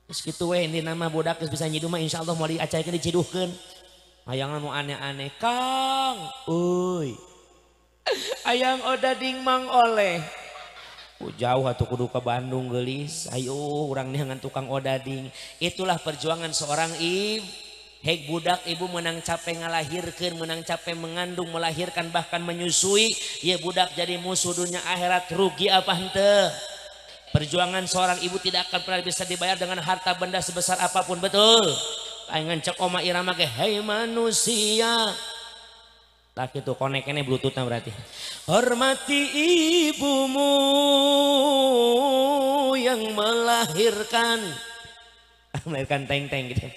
Terus gitu weh, ini nama budak geus bisa nyiduh mah insyaallah moal diacaikeun diciduhkeun Ayang mau aneh-aneh Kang. Uy Ayang odading mang oleh. Jauh atau kudu ke Bandung gelis ayo orang dengan tukang odading itulah perjuangan seorang ibu Hei budak ibu menang capek ngalahirkan menang capek mengandung melahirkan bahkan menyusui. Ya budak jadi musuh dunia akhirat rugi apa hente perjuangan seorang ibu tidak akan pernah bisa dibayar dengan harta benda sebesar apa pun betul Pengen cek oma irama ke hei manusia. Tak itu konek ini bluetoothnya berarti. Hormati ibumu yang melahirkan. Melahirkan teng-teng gitu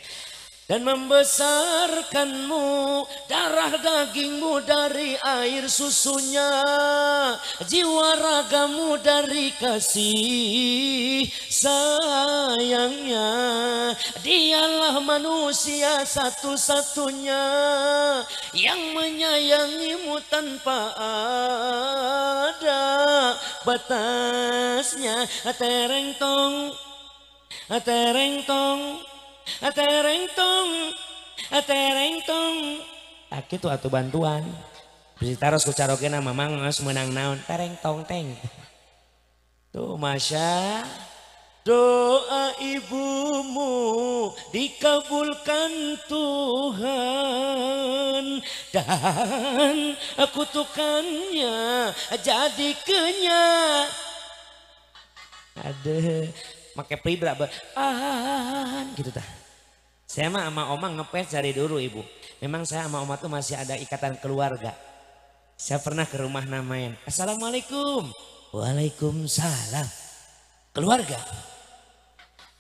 dan membesarkanmu darah dagingmu dari air susunya jiwa ragamu dari kasih sayangnya. Dialah manusia satu-satunya yang menyayangimu tanpa ada batasnya. Tereng tong tereng tong tereng tong tereng tong tak itu atuh bantuan. Bisa taruh ku carokena mamang ngas menang naon. Tereng tong teng. Tuh masya. Doa ibumu dikabulkan Tuhan. Dan kutukannya jadi kenyang. Ada pakai pribra ah gitu dah. Saya mah sama oma ngepes dari dulu ibu. Memang saya sama oma tuh masih ada ikatan keluarga. Saya pernah ke rumah namain assalamualaikum. Waalaikumsalam. Keluarga?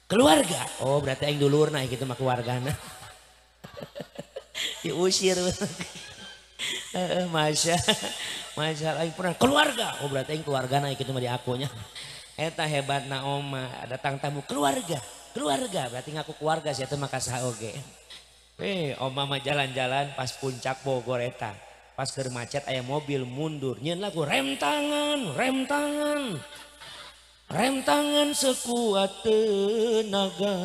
Keluarga. Oh berarti yang dulur nah gitu mah keluarga nah diusir masya. Masya Allah pernah. Keluarga. Oh berarti yang keluarga nah gitu mah di akunya eta hebat na oma datang tamu keluarga keluarga berarti ngaku keluarga sih itu maka oge. Eh oma mah jalan-jalan pas puncak Bogor eta pas ke macet ayam mobil mundur nyen lagu rem tangan rem tangan rem tangan sekuat tenaga.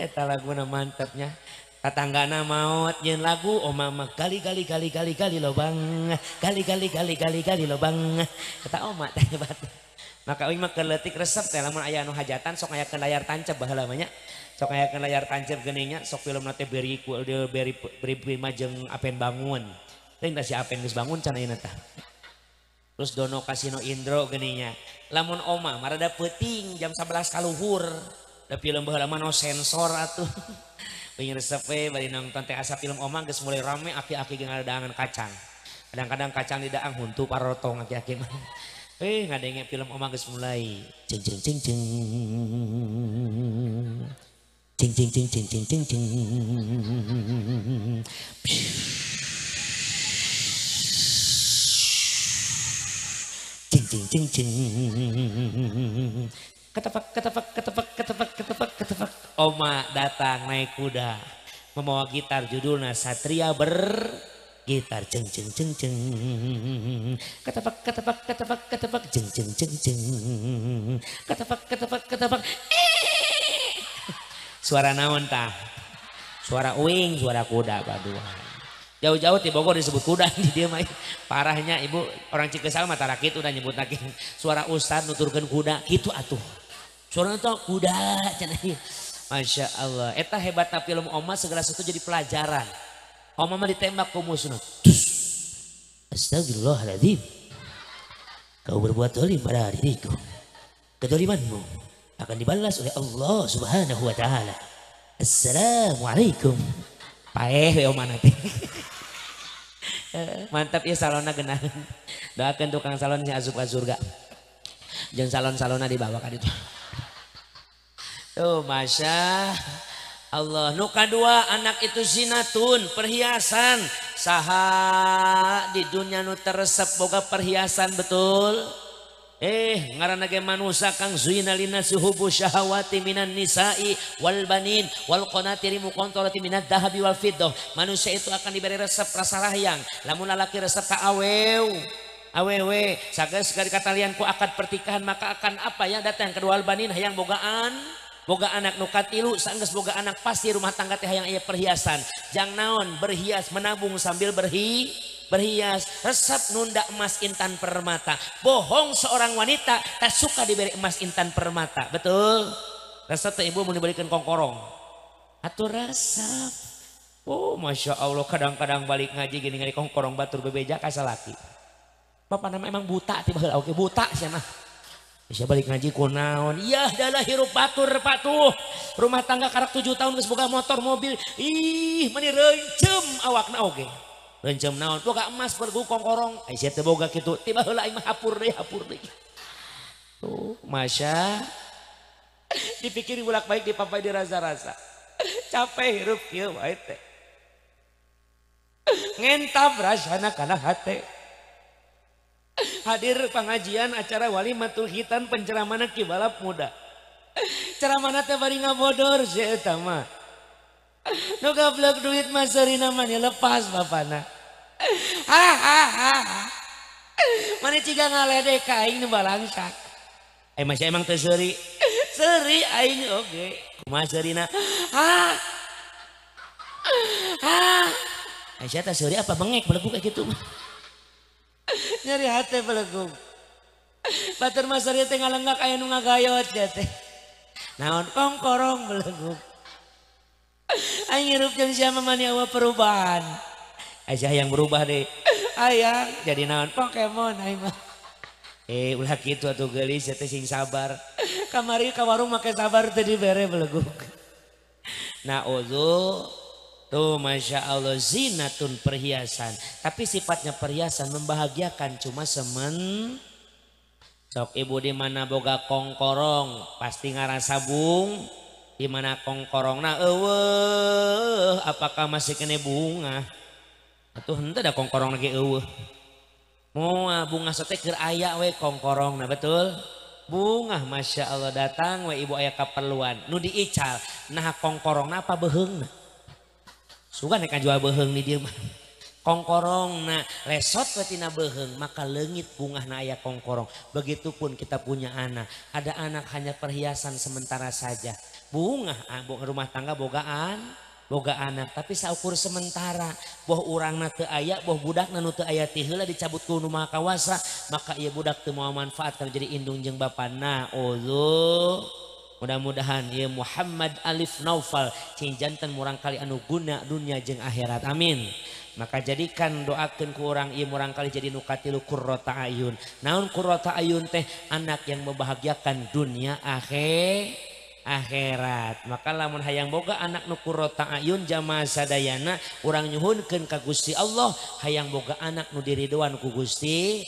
Eta lagu mantapnya tetanggana maut nyen lagu oma mah gali gali gali gali gali lobang gali gali gali gali gali lobang. Kata oma hebat maka mah keletik resep teh lamun aya anu hajatan sok aya ke layar tancap baheula sok aya ke layar tancap geningnya sok film nate beri ku beri beri prima jeung apen bangun. Teuing si apen geus bangun can ayeuna terus dono kasino indro geningnya lamun oma marada peuting jam 11 kaluhur. Da film baheula mah no sensor atuh. Pengen resep we bari nonton teh asa film oma geus mulai rame aki-aki jeung daangan kacang. Kadang-kadang kacang di daang huntu parotong aki-aki mah Eh ngadengnya film Oma geus mulai. Cing cing cing cing. Cing cing cing cing cing cing cing. Cing cing cing cing. Ketepak ketepak ketepak ketepak ketepak ketepak. Oma datang naik kuda membawa gitar judulnya Satria Ber gitar jeng jeng jeng jeng. Ketepak ketepak ketepak ketepak. Jeng jeng jeng jeng. Ketepak ketepak ketepak. Suara naon tah? Suara uing suara kuda paduan jauh-jauh di Bogor disebut kuda di dia mah. Parahnya ibu orang Cikesal mah tarak itu udah nyebut lagi. Suara ustad nuturkan kuda gitu atuh. Suara itu kuda Masya Allah. Eta hebatnya film Oma segala sesuatu jadi pelajaran Oh mama ditembak ke musuhnya. Astagfirullahaladzim. Kau berbuat dolim pada diriku. Kedolimanmu akan dibalas oleh Allah subhanahu wa ta'ala. Assalamualaikum. Paeh oma nanti. Mantap ya salonnya genang. Doakan tukang salon si asup ke surga. Jangan salon-salonnya dibawa kan itu. Tuh Masya Allah. Nuka dua anak itu zinatun perhiasan. Saha di dunia nu teresep boga perhiasan betul? Eh ngaranage manusia kang zina lina suhubu syahawati minan nisa'i wal banin wal qanatiri muqantarati minad dahabi wal fiddah. Manusia itu akan diberi resep rasa rahyang lamun lalaki resep ka awew. Awewe sages sekali katalianku akad pertikahan maka akan apa yang datang? Kedua al banin hayang bogaan. Boga anak nukat ilu sangges boga anak pasti rumah tangga teh hayang iya perhiasan. Jang naon berhias menabung sambil berhi berhias. Resep nunda emas intan permata. Bohong seorang wanita tak suka diberi emas intan permata. Betul? Resep teh ibu mau diberikan kongkorong. Atau resep. Oh masya Allah kadang-kadang balik ngaji gini ngari kongkorong batur bebeja kasalaki bapak nama emang buta tiba oke buta sih mah bisa balik ngaji kunaon iya adalah hirup batur patuh. Rumah tangga karak tujuh tahun geus boga motor mobil. Ih meni reuncem awakna oge. Rencem naon? Boga emas pergu kongkorong. Ai sia teu boga kitu. Tiba heula aing mah hapur deui hapur deui. Tuh masya. Dipikir ulak baik dipapai dirasa-rasa capek hirup kieu wae teh. Ngentab rasana kana hate. hadir pengajian acara Walimatul Hitan penceramana kibalap muda. Ceramana teh bari ngabodor si eta mah. Nu gablok duit mas Rina mani lepas bapana. Hahaha mana ciga ngaledek aing nu balangsak. Eh masih emang teu seuri seuri aing oge. Kumaha seurina ha. Ha. Eh, Aisyah teh seuri apa bengek melebu kayak gitu nyari hati pelegu batur masari teh ngalenggak aya nu ngagayot ya teh. Naon kongkorong pelegu aing ngirup jeung sia mani awa perubahan. Aisyah yang berubah deh. Ayang jadi naon Pokemon aing mah. Eh ulah kitu atuh geulis teh sing sabar. Kamari ka warung make sabar teh dibere pelegu nah ozo tuh masya Allah zinatun perhiasan. Tapi sifatnya perhiasan membahagiakan cuma semen. Sok ibu di mana boga kongkorong pasti ngarasa bung. Di mana kongkorong nah eueuh apakah masih kene bunga? Atuh henteu ada kongkorong lagi eueuh. Moa bunga sate keur aya we kongkorong nah betul. Bunga Masya Allah datang we ibu ayah keperluan. Nu diical nah kongkorong apa beheung Sugan nek jual beheung nih dia mah. Kongkorong na lesot wetina beheung maka lengit bunga na ayah kongkorong. Begitupun kita punya anak. Ada anak hanya perhiasan sementara saja. Bunga ah, rumah tangga bogaan boga anak tapi saukur sementara boh orang na aya boh budak nanu teu aya tihela dicabut ku nu kawasa maka ia budak teu mau manfaat kalau jadi indung jeung bapana ulu mudah-mudahan ya Muhammad Alif Naufal cinjantan murangkali anu guna dunia jeng akhirat. Amin. Maka jadikan doakan ku orang ia murangkali jadi nukatilu kurrota ayun. Naun kurrota ayun teh? Anak yang membahagiakan dunia akhir akhirat. Maka lamun hayang boga anak nukurrota ayun jamaah sadayana orang nyuhunkan ka Gusti Allah hayang boga anak nu diridoan ku Gusti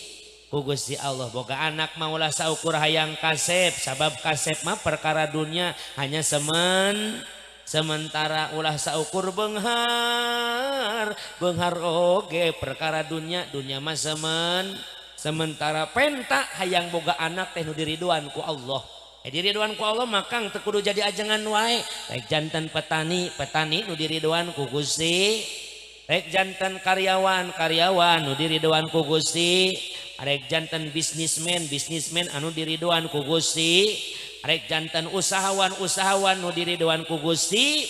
Oh, Gusti Allah boga anak maulah saukur hayang kasep. Sabab kasep mah perkara dunia. Hanya semen sementara ulah saukur benghar. Benghar oge perkara dunia. Dunia mah semen sementara penta hayang boga anak teh diriduan ku Allah. Eh diriduan ku Allah makang tekudu jadi ajengan wae. Baik jantan petani petani nu diriduan ku Gusti. Baik jantan karyawan karyawan nu diriduan ku Gusti. Rek jantan bisnismen bisnismen anu diridoan ku Gusti. Rek jantan usahawan usahawan nu diridoan ku Gusti.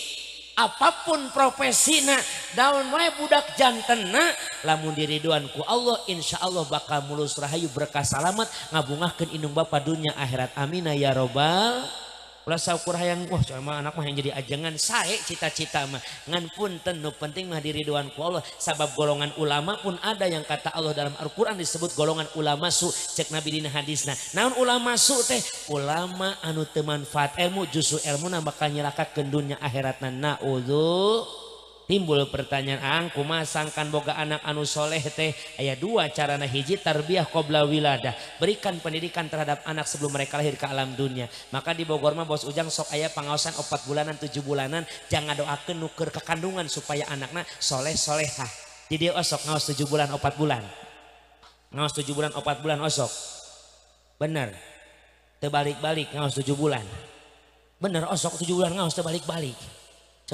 Apapun profesina daun wae budak jantena lamun diridoan ku Allah insya Allah bakal mulus rahayu berkah salamat ngabungahkan indung bapa dunia akhirat. Amina ya robbal ulah saukur hayang wah cuma anak mah yang jadi ajengan. Sae cita-cita mah. Ngan pun tentu penting mah diridoan ku Allah. Sabab golongan ulama pun ada yang kata Allah dalam Al-Qur'an disebut golongan ulama su. Cek nabi dina hadisna. Naon ulama su teh? Ulama anu teu manfaat ilmu justru ilmu na bakal nyelakakeun dunya akhiratna. Naudzu timbul pertanyaan angku masangkan boga anak anu soleh teh? Ayat dua cara nah hiji tarbiyah qobla wiladah berikan pendidikan terhadap anak sebelum mereka lahir ke alam dunia. Maka di Bogor mah bos ujang sok ayah pengawasan opat bulanan tujuh bulanan jangan doakan nuker kekandungan supaya anaknya soleh solehah jadi osok ngawas tujuh bulan opat bulan. Ngawas tujuh bulan opat bulan osok. Bener. Terbalik-balik ngawas tujuh bulan. Bener osok tujuh bulan ngawas terbalik-balik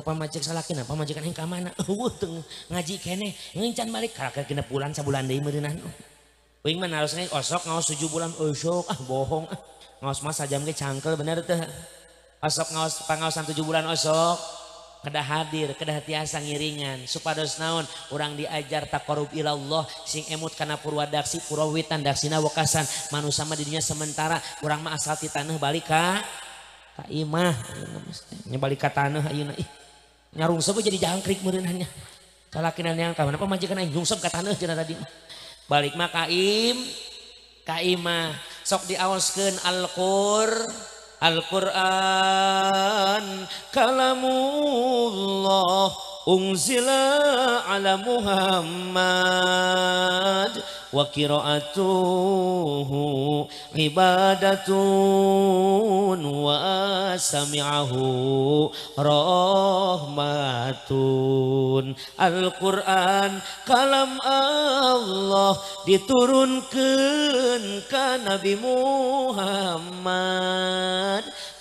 pamajik salahkin apa majikan yang ka mana? Uh teng ngaji kene. Ngincan balik kakak kena bulan sabulan deui meureunan uing mah narosna osok ngaos tujuh bulan osok ah bohong ah. ngaos mah sajam ge cangkel bener teh. Osok ngaos pangaosan tujuh bulan osok. Kedah hadir kedah tiasa ngiringan supados naon? Orang diajar takorub ilallah sing emut kana purwadaksi purawitan daksina wakasan manusia mah di dunia sementara orang mah asal ti tanah balik ka ka imah. Nyebalik ka tanah ayeuna ih. nyarung sebut jadi jangkrik meureunannya calakinan yang kawan apa majikan aing? Nyungsep ka taneuh cenah tadi balik mah kaim. Kaim sok sok diaoskeun alqur Al-Quran. Kalamullah. Unzila ala Muhammad wa qiraatuhu ibadatun wa sami'ahu rahmatun. Al-Quran kalam Allah diturunkan ke Nabi Muhammad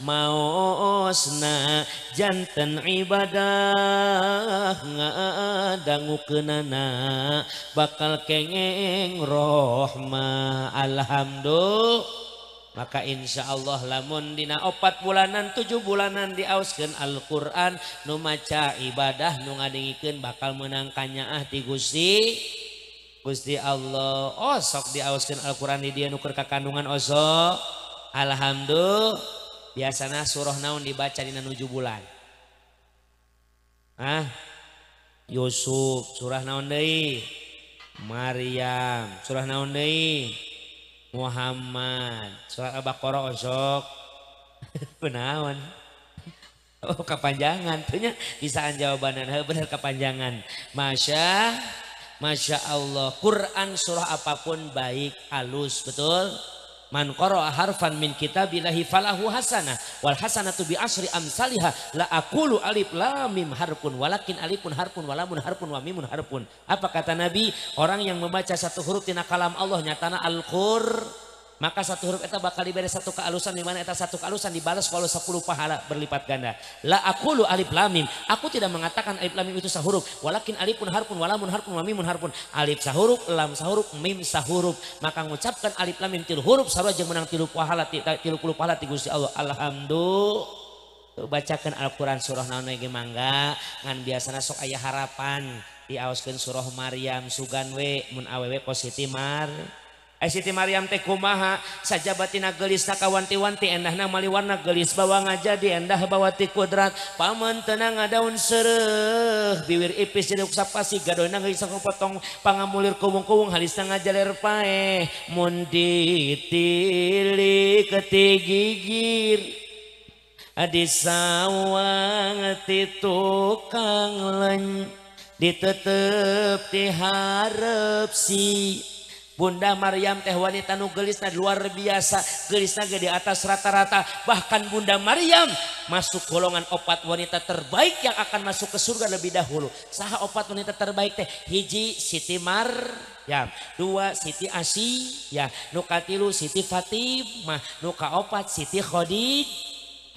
maosna jantan ibadah ngadangu kenana bakal kengeng rohma alhamdulillah. Maka Insya Allah lamun dina opat bulanan tujuh bulanan diauskan Alquran numaca ibadah nu ngadingiken bakal menangkannya ahti Gusti. Gusti Allah. Oh, osok diauskan Alquran di dia nuker kakandungan osok. Alhamdulillah. biasanya surah naon dibaca dina nuju bulan. Ah Yusuf surah naon deui? Maryam surah naon deui? Muhammad surah Al-Baqarah osok. Benawan. Oh kepanjangan. Punya bisaan jawaban benar kepanjangan. Masya Masya Allah Quran surah apapun baik halus betul? Man qara'a harfan min kitabillahi falahu hasanah wal hasanatu bi asri amsalha la aqulu alif lam mim harfun walakin alifun harfun walamun harfun wa mimun harfun. Apa kata Nabi? Orang yang membaca satu huruf tina kalam Allah nyatana Al-Qur maka satu huruf eta bakal diberi satu kealusan di mana eta satu kealusan dibalas kalau sepuluh pahala berlipat ganda. La aku lu alif lamim. Aku tidak mengatakan alif lamim itu sahuruf. Walakin alifun harpun walamun harpun wamimun harpun. Alif sahuruf, lam sahuruf, mim sahuruf. Maka mengucapkan alif lamim tilu huruf sarua jeung menang tilu pahala tilu puluh pahala ti Gusti Allah. Alhamdulillah. Bacakan Al-Quran surah naon ge mangga ngan biasana sok aya harapan diaoskeun surah Maryam sugan we mun awewe positif mar Siti Maryam teh kumaha sajabatina gelis takawanti-wanti endahna mali warna gelis bawang aja di endah bawati kudrat. Paman tenang daun sereh biwir ipis jadi usap kasih gadona gelis aku potong pangamulir kumung-kumung halis tengah jaler pae mundi tili ketigigir Adi sawang ti tukang len ditetep diharap si. Bunda Maryam teh wanita nu gelisna luar biasa gelisna di atas rata-rata. Bahkan Bunda Maryam masuk golongan opat wanita terbaik yang akan masuk ke surga lebih dahulu. Saha opat wanita terbaik teh? Hiji Siti Mar ya dua Siti Asi ya nuka Siti Fatimah. Nuka opat Siti Khadij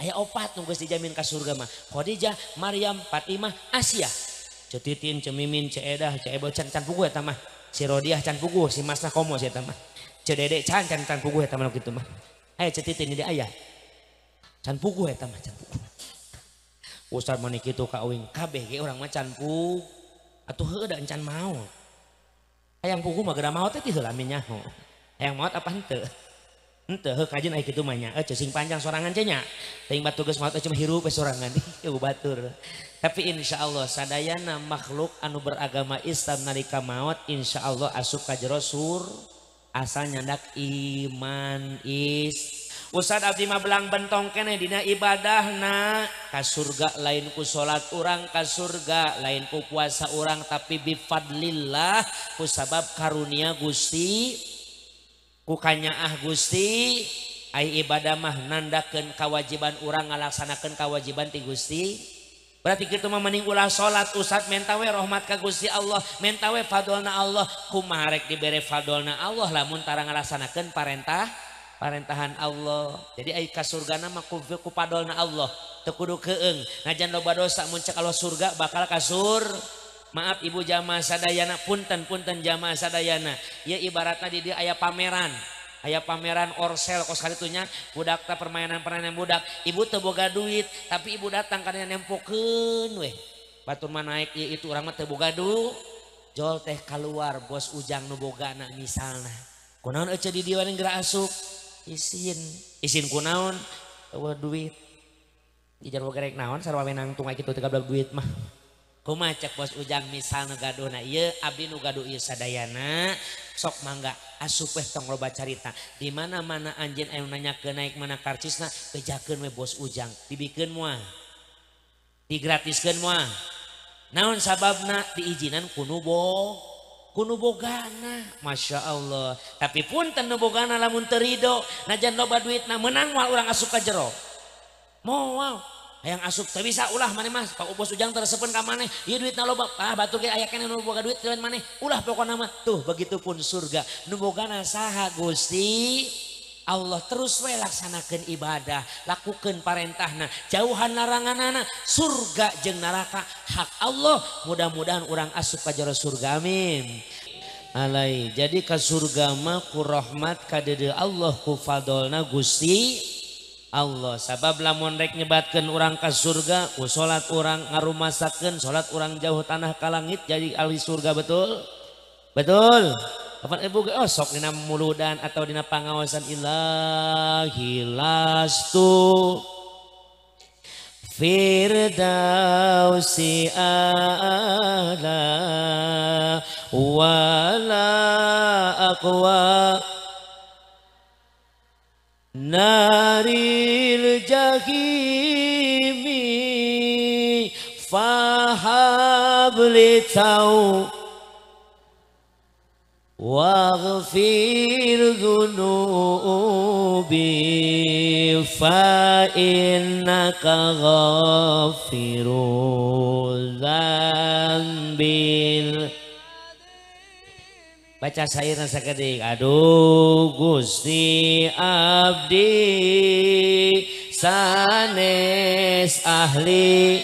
ayah opat nunggu dijamin ke surga mah. Khadijah Maryam Fatimah Asia. Cetitin cemimin ceedah ceebo can can ya tamah si Rodiah can puguh si Masna komo si teman cedede can can can puguh eta mah kitu mah ayah cetitin di aya can puguh eta mah can puguh Ustaz kitu ka uing kabeh ge urang orang macan pu atuh heuda encan mau. Hayang pugu mah geura maot teh ti heula lamin nyaho. Hayang maot apa henteu? ente heuk kajen aya kitu mah eh, nya. Eceh sing panjang sorangannya sorangan. Batur. Tapi Insya Allah sadayana makhluk anu beragama Islam nalika maut Insya Allah jero sur asal nyandak iman is. Ustad Abdi mah belang bentong kene dina ibadahna. Ka surga lain ku salat urang ka surga lain ku puasa urang tapi bifadlillah ku sabab karunia Gusti kukanya ah Gusti ay ibadah mah nandakeun kawajiban urang ngalaksanakeun kawajiban ti Gusti. Berarti kitu mah mending ulah salat usat mentawe rahmat ka Gusti Allah mentawe fadolna Allah. Kumaha rek dibere fadolna Allah lamun tara ngalaksanakeun parentah parentahan Allah. Jadi ay ka surgana mah ku ku padolna Allah. Teu kudu keung najan loba dosa mun cek Allah surga bakal kasur maaf ibu jamaah sadayana. Punten punten jamaah sadayana. Ya ibaratnya di dia ayah pameran. Ayah pameran orsel kos kali itunya budak tak permainan permainan budak. Ibu teboga duit tapi ibu datang karena nempokeun weh. Batur naik ya itu orang mah teboga du. Jol teh keluar bos ujang nu boga anak misalna. Kunaon ece di dieu geura asuk? Isin. Isin kunaon? Eueuh duit. Di jarwo gerek naon sarwa menang tungai kitu teh duit mah. kumacek bos ujang misal negado na iya abdi gaduh iya sadayana sok mangga asupeh tong loba carita. Di mana mana anjin ayo nanya ke naik mana karcisna bejakeun we bos ujang. Dibikeun moal digratiskeun moal naon sababna? Diijinan kunu bo kunu bogana. Masya Allah. Tapi pun tenu bogana lamun terido najan loba duit na menang moal orang asup ka jero. Moal. yang asup teu bisa ulah mana mas Pak Ubos ujang tersepen ka mana iya duitna loba. Ah batu aya ayah kena boga duit kalian mana ulah pokok mah. Tuh begitupun surga. Nu bogana saha gusti? Allah terus we laksanakan ibadah. Lakukan parentahna. Jauhan naranganna surga jeng neraka. Hak Allah. Mudah-mudahan orang asup ka jero surga amin. Alai jadi ka surga mah ku rahmat kadede Allah ku fadolna gusti. Allah. Sabab lamun rek nyebatkeun urang ka surga ku salat urang ngarumasakeun salat urang jauh tanah ka langit jadi ahli surga betul? Betul. Kapan ibu oh sok dina muludan atau dina pangawasan? Ilahi lastu Firdausi ala wala aqwa نار الجحيم فهب لتو واغفر ذنوبي فإنك غافر ذا Baca sairna sakedik Aduh Gusti Abdi Sanes ahli.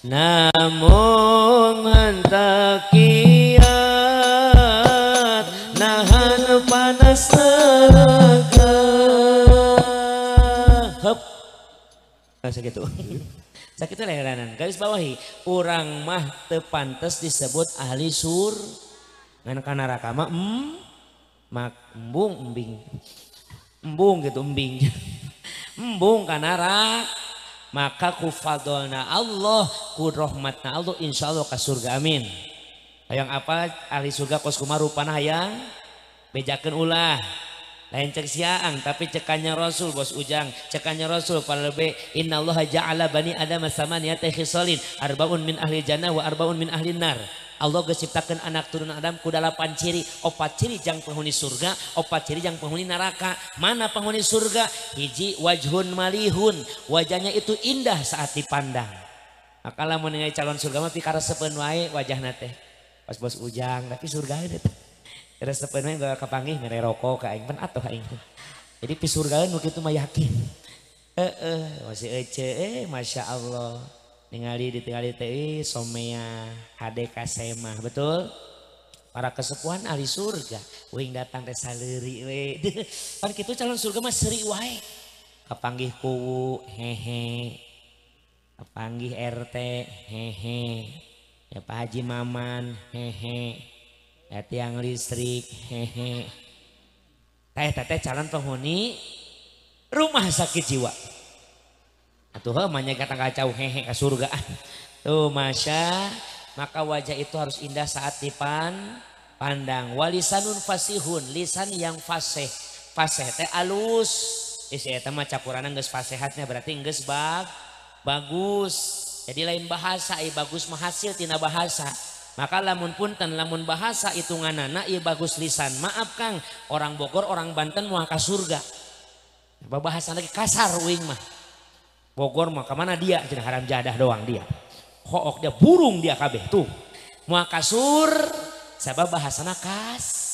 Namun hentak kiat nahan panas telaga hop segitu sakit leheranan garis bawahi orang mah tepantes disebut ahli sur. Ngan kana neraka mah em mak embung embing. Embung gitu embing. Embung kana neraka maka ku fadlna Allah ku rahmatna Allah insyaallah ka surga amin. Hayang apa ahli surga kos kumaha rupana hayang? Bejakan ulah. Lain cek siang tapi cekannya Rasul bos ujang. Cekannya Rasul pada lebih inna Allah ja'ala bani adam samaniyata khisalin. Arbaun min ahli jannah wa arbaun min ahli nar. Allah ciptakan anak turun Adam ku delapan ciri. Opat ciri jang penghuni surga opat ciri jang penghuni neraka. Mana penghuni surga? Hiji wajhun malihun. Wajahnya itu indah saat dipandang. Maka menilai calon surga mah pikara sepenuhnya wajah nate pas bos ujang tapi surga itu sepenuhnya gak kepanggih mere rokok ke aing atau aing jadi pi surga nu kitu mah yakin. Eh eh masih ece eh masya Allah. Ningali ditinggali teh somea hade kasema betul? Para kesepuhan ahli surga. Wing datang teh saleri we. Kan kitu calon surga mah seri wae. Kapanggih kuwu hehe. Kapanggih RT hehe. Ya Pak Haji Maman hehe ya tiang listrik hehe teh teh calon penghuni rumah sakit jiwa Atuh manya kata kacau hehe ke surga. Tuh masya maka wajah itu harus indah saat dipan pandang. Walisanun fasihun lisan yang fasih. Fasih teh alus. Isi eta mah capuranan geus fasehatnya berarti geus bag bagus. Jadi lain bahasa i bagus mah hasil tina bahasa. maka lamun punten lamun bahasa hitunganana ieu bagus lisan. Maaf Kang. Orang Bogor orang Banten moal ka surga. Bahasa lagi kasar wing mah. Bogor mah kemana dia? Jadi haram jadah doang dia. Hook dia burung dia kabeh tuh. Moal ka sur sabab bahasana kas.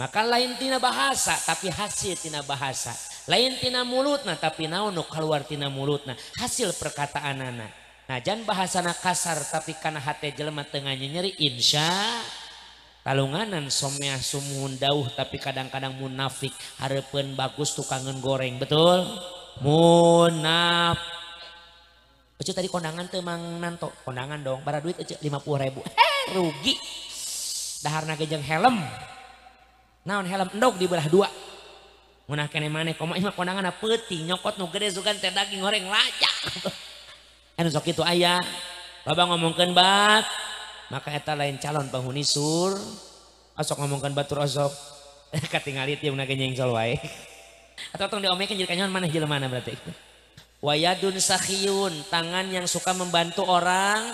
Maka lain tina bahasa tapi hasil tina bahasa. Lain tina mulutna tapi naon nu kaluar tina mulutna. Hasil perkataan anak nah jangan bahasana kasar tapi karena hati jelema tengahnya nyeri insya kalunganan somya sumun dauh tapi kadang-kadang munafik. Harapan bagus tukangan goreng betul? Munaf. Ece tadi kondangan tuh mang nanto. Kondangan dong para duit ece lima puluh ribu. Eh rugi. Dahar gejeng helm naon helm endog dibelah dua. Munah kene mana koma ima kondangan peti nyokot nu gede sugan teh daging goreng lajak anu sok itu ayah. Bapak ngomongkan bat maka eta lain calon penghuni sur. Osok ngomongkan batur osok. Katingali tiung nage nyengsol wae. Atau tong diomekeun jadi kanyon mana jelema mana berarti. Wayadun sakhiyun tangan yang suka membantu orang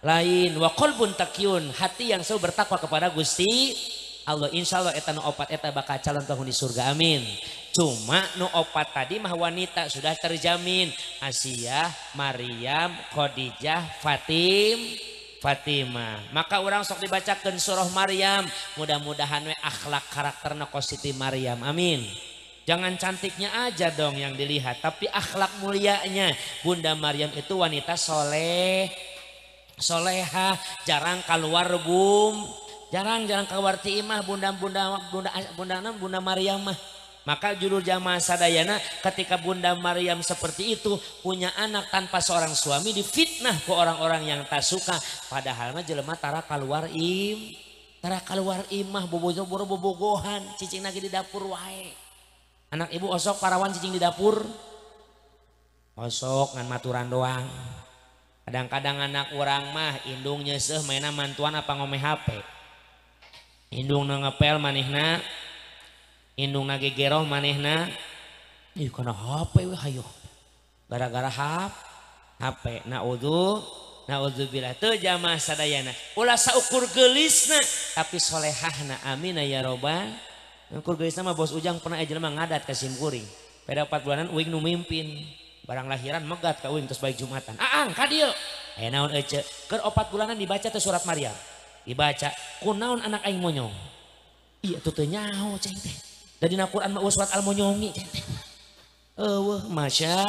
lain. Wa qalbun takyun hati yang selalu bertakwa kepada Gusti Allah. Insya Allah eta nu opat eta bakal calon penghuni surga amin cuma nu opat tadi mah wanita sudah terjamin. Asia Maryam Khadijah Fatim Fatimah. Maka orang sok dibacakan surah Maryam mudah-mudahan we akhlak karakterna positif Maryam. Amin. Jangan cantiknya aja dong yang dilihat, tapi akhlak mulianya. Bunda Maryam itu wanita soleh, soleha, jarang keluar bum, jarang jarang keluar timah. Bunda bunda bunda bunda bunda, bunda Maryam mah. Maka judul jamaah sadayana ketika Bunda Maryam seperti itu punya anak tanpa seorang suami difitnah ke orang-orang yang tak suka. Padahal mah jelema tara keluar im, tara keluar imah bobojo boro bobogohan, cicing lagi di dapur wae. Anak ibu osok parawan cicing di dapur. Osok ngan maturan doang. Kadang-kadang anak orang mah indungnya seh mainan mantuan apa ngome HP. Indung ngepel manehna. indung nage manehna. Ieu kana HP we hayo gara-gara HP HP naudzu naudzubillah teu jamaah sadayana ulah saukur geulisna tapi solehahna amin ya robbal. Ukur geulisna mah bos ujang pernah aja mah ngadat ka simkuring pada 4 bulanan uing nu mimpin. Barang lahiran megat ka uing terus baik jumatan. Aang ka dieu aya naon ece keur 4 bulanan dibaca teh surat maryam. Dibaca kunaon anak aing monyong? Iya tuh teu nyaho ceng teh. Dari Quran mah surat al monyongi. Eueuh masya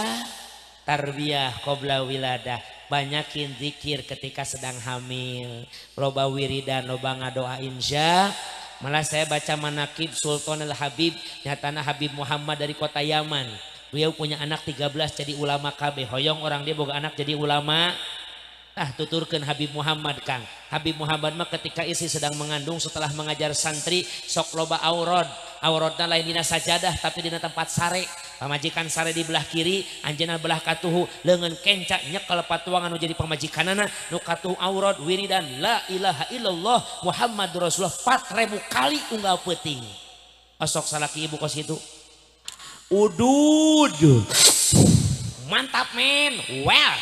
tarbiyah qobla wiladah banyakin zikir ketika sedang hamil loba wiridan loba ngadoa insya Malah saya baca manakib Sultan Al-Habib nyatana Habib Muhammad dari kota Yaman. Beliau punya anak 13 jadi ulama KB. Hoyong orang dia boga anak jadi ulama. Ah tuturkan Habib Muhammad Kang. Habib Muhammad mah ketika isi sedang mengandung setelah mengajar santri sok loba aurod. awrodna lain dina sajadah tapi dina tempat sare. Pamajikan sare di belah kiri anjena belah katuhu. Lengan kenca nyekel patuangan jadi pamajikanana. Nu katuhu awrod wiridan la ilaha illallah Muhammad Rasulullah. 4000 kali unggal peting osok salaki ibu kos itu. Udud. Mantap men. Well.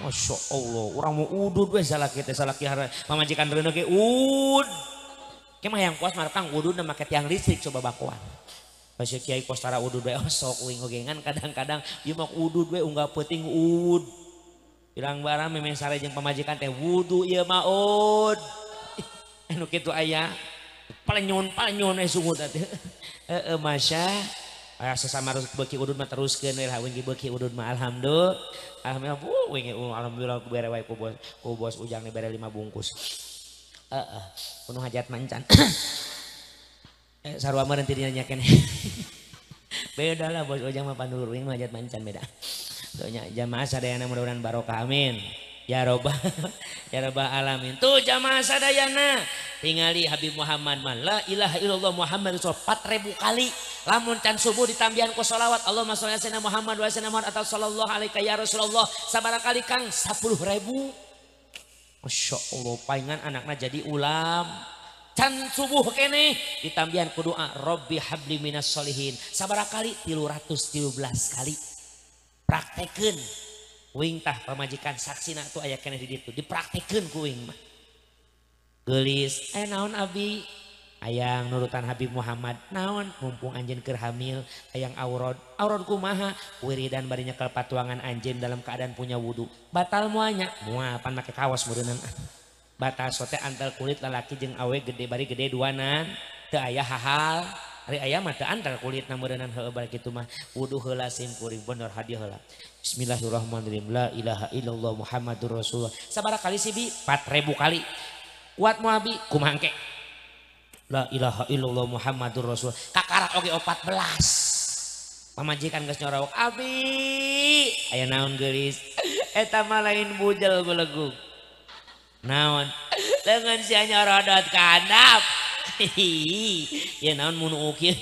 Masya Allah orang mau udud we salaki teh salaki hara pamajikan renege ud. Kemah yang kuas marakang wudhu nama make tiang listrik coba bakuan. pas kiai kostara tara wudhu dua sok uing hogengan kadang-kadang ieu mah wudhu dua unggah peuting ud. bilang barang memang sare jeung pamajikan teh wudhu ieu mah ud. Anu kitu aya palenyun-palenyun eh sungut teh. Heeh masya Ayah sesama harus beki udun mah teruskeun we lah wingi beki udun mah alhamdulillah. Alhamdulillah wingi alhamdulillah bere wae ku bos ku bos ujang bere lima bungkus. Heeh. Penuh hajat mancan. eh mah nanti dinanya kene. beda lah bos ojang mah pandulur ini hajat mancan beda. Doanya jamaah sadayana mudah-mudahan barokah amin. Ya robbah ya robbah alamin. Tuh jamaah sadayana tingali Habib Muhammad man la ilaha illallah Muhammad Rasul 4000 kali lamun can subuh ditambihan ku sholawat Allahumma sholli ala Muhammad wa sallam atau sallallahu alaihi ya Rasulullah sabara kali kang 10 ribu Masya Allah palingan anaknya jadi ulam. Can subuh kene ditambian ku doa Robbi habli minas solihin sabara kali tilu ratus tilu belas kali. Praktekin wing tah pemajikan saksi nak tuh ayah kene di situ. dipraktekin ku wing mah. Gelis eh naon abi? Ayang nurutan Habib Muhammad naon? Mumpung anjen keur hamil ayang aurod. Aurod kumaha? Wiridan barinya ke patuangan dalam keadaan punya wudhu batal muanya. Mua pan make kaos murenan batal sote antal kulit lalaki jeng awe gede bari gede duanan. Teu aya hal hari ayam mata antar kulit namudanan hebat gitu mah. Wudhu heula sim kuring bener hadiah heula. Bismillahirrahmanirrahim. La ilaha illallah Muhammadur Rasulullah. Sabara kali sih bi? 4000 kali. Kuat muabi kumangke la ilaha illallah Muhammadur Rasulullah kakarak oge 14 pamajikan geus nyorowok abi! Aya naon geulis? Eta mah lain bujel belegug naon? Dengan si nyorodot kanap ya naon munu ukir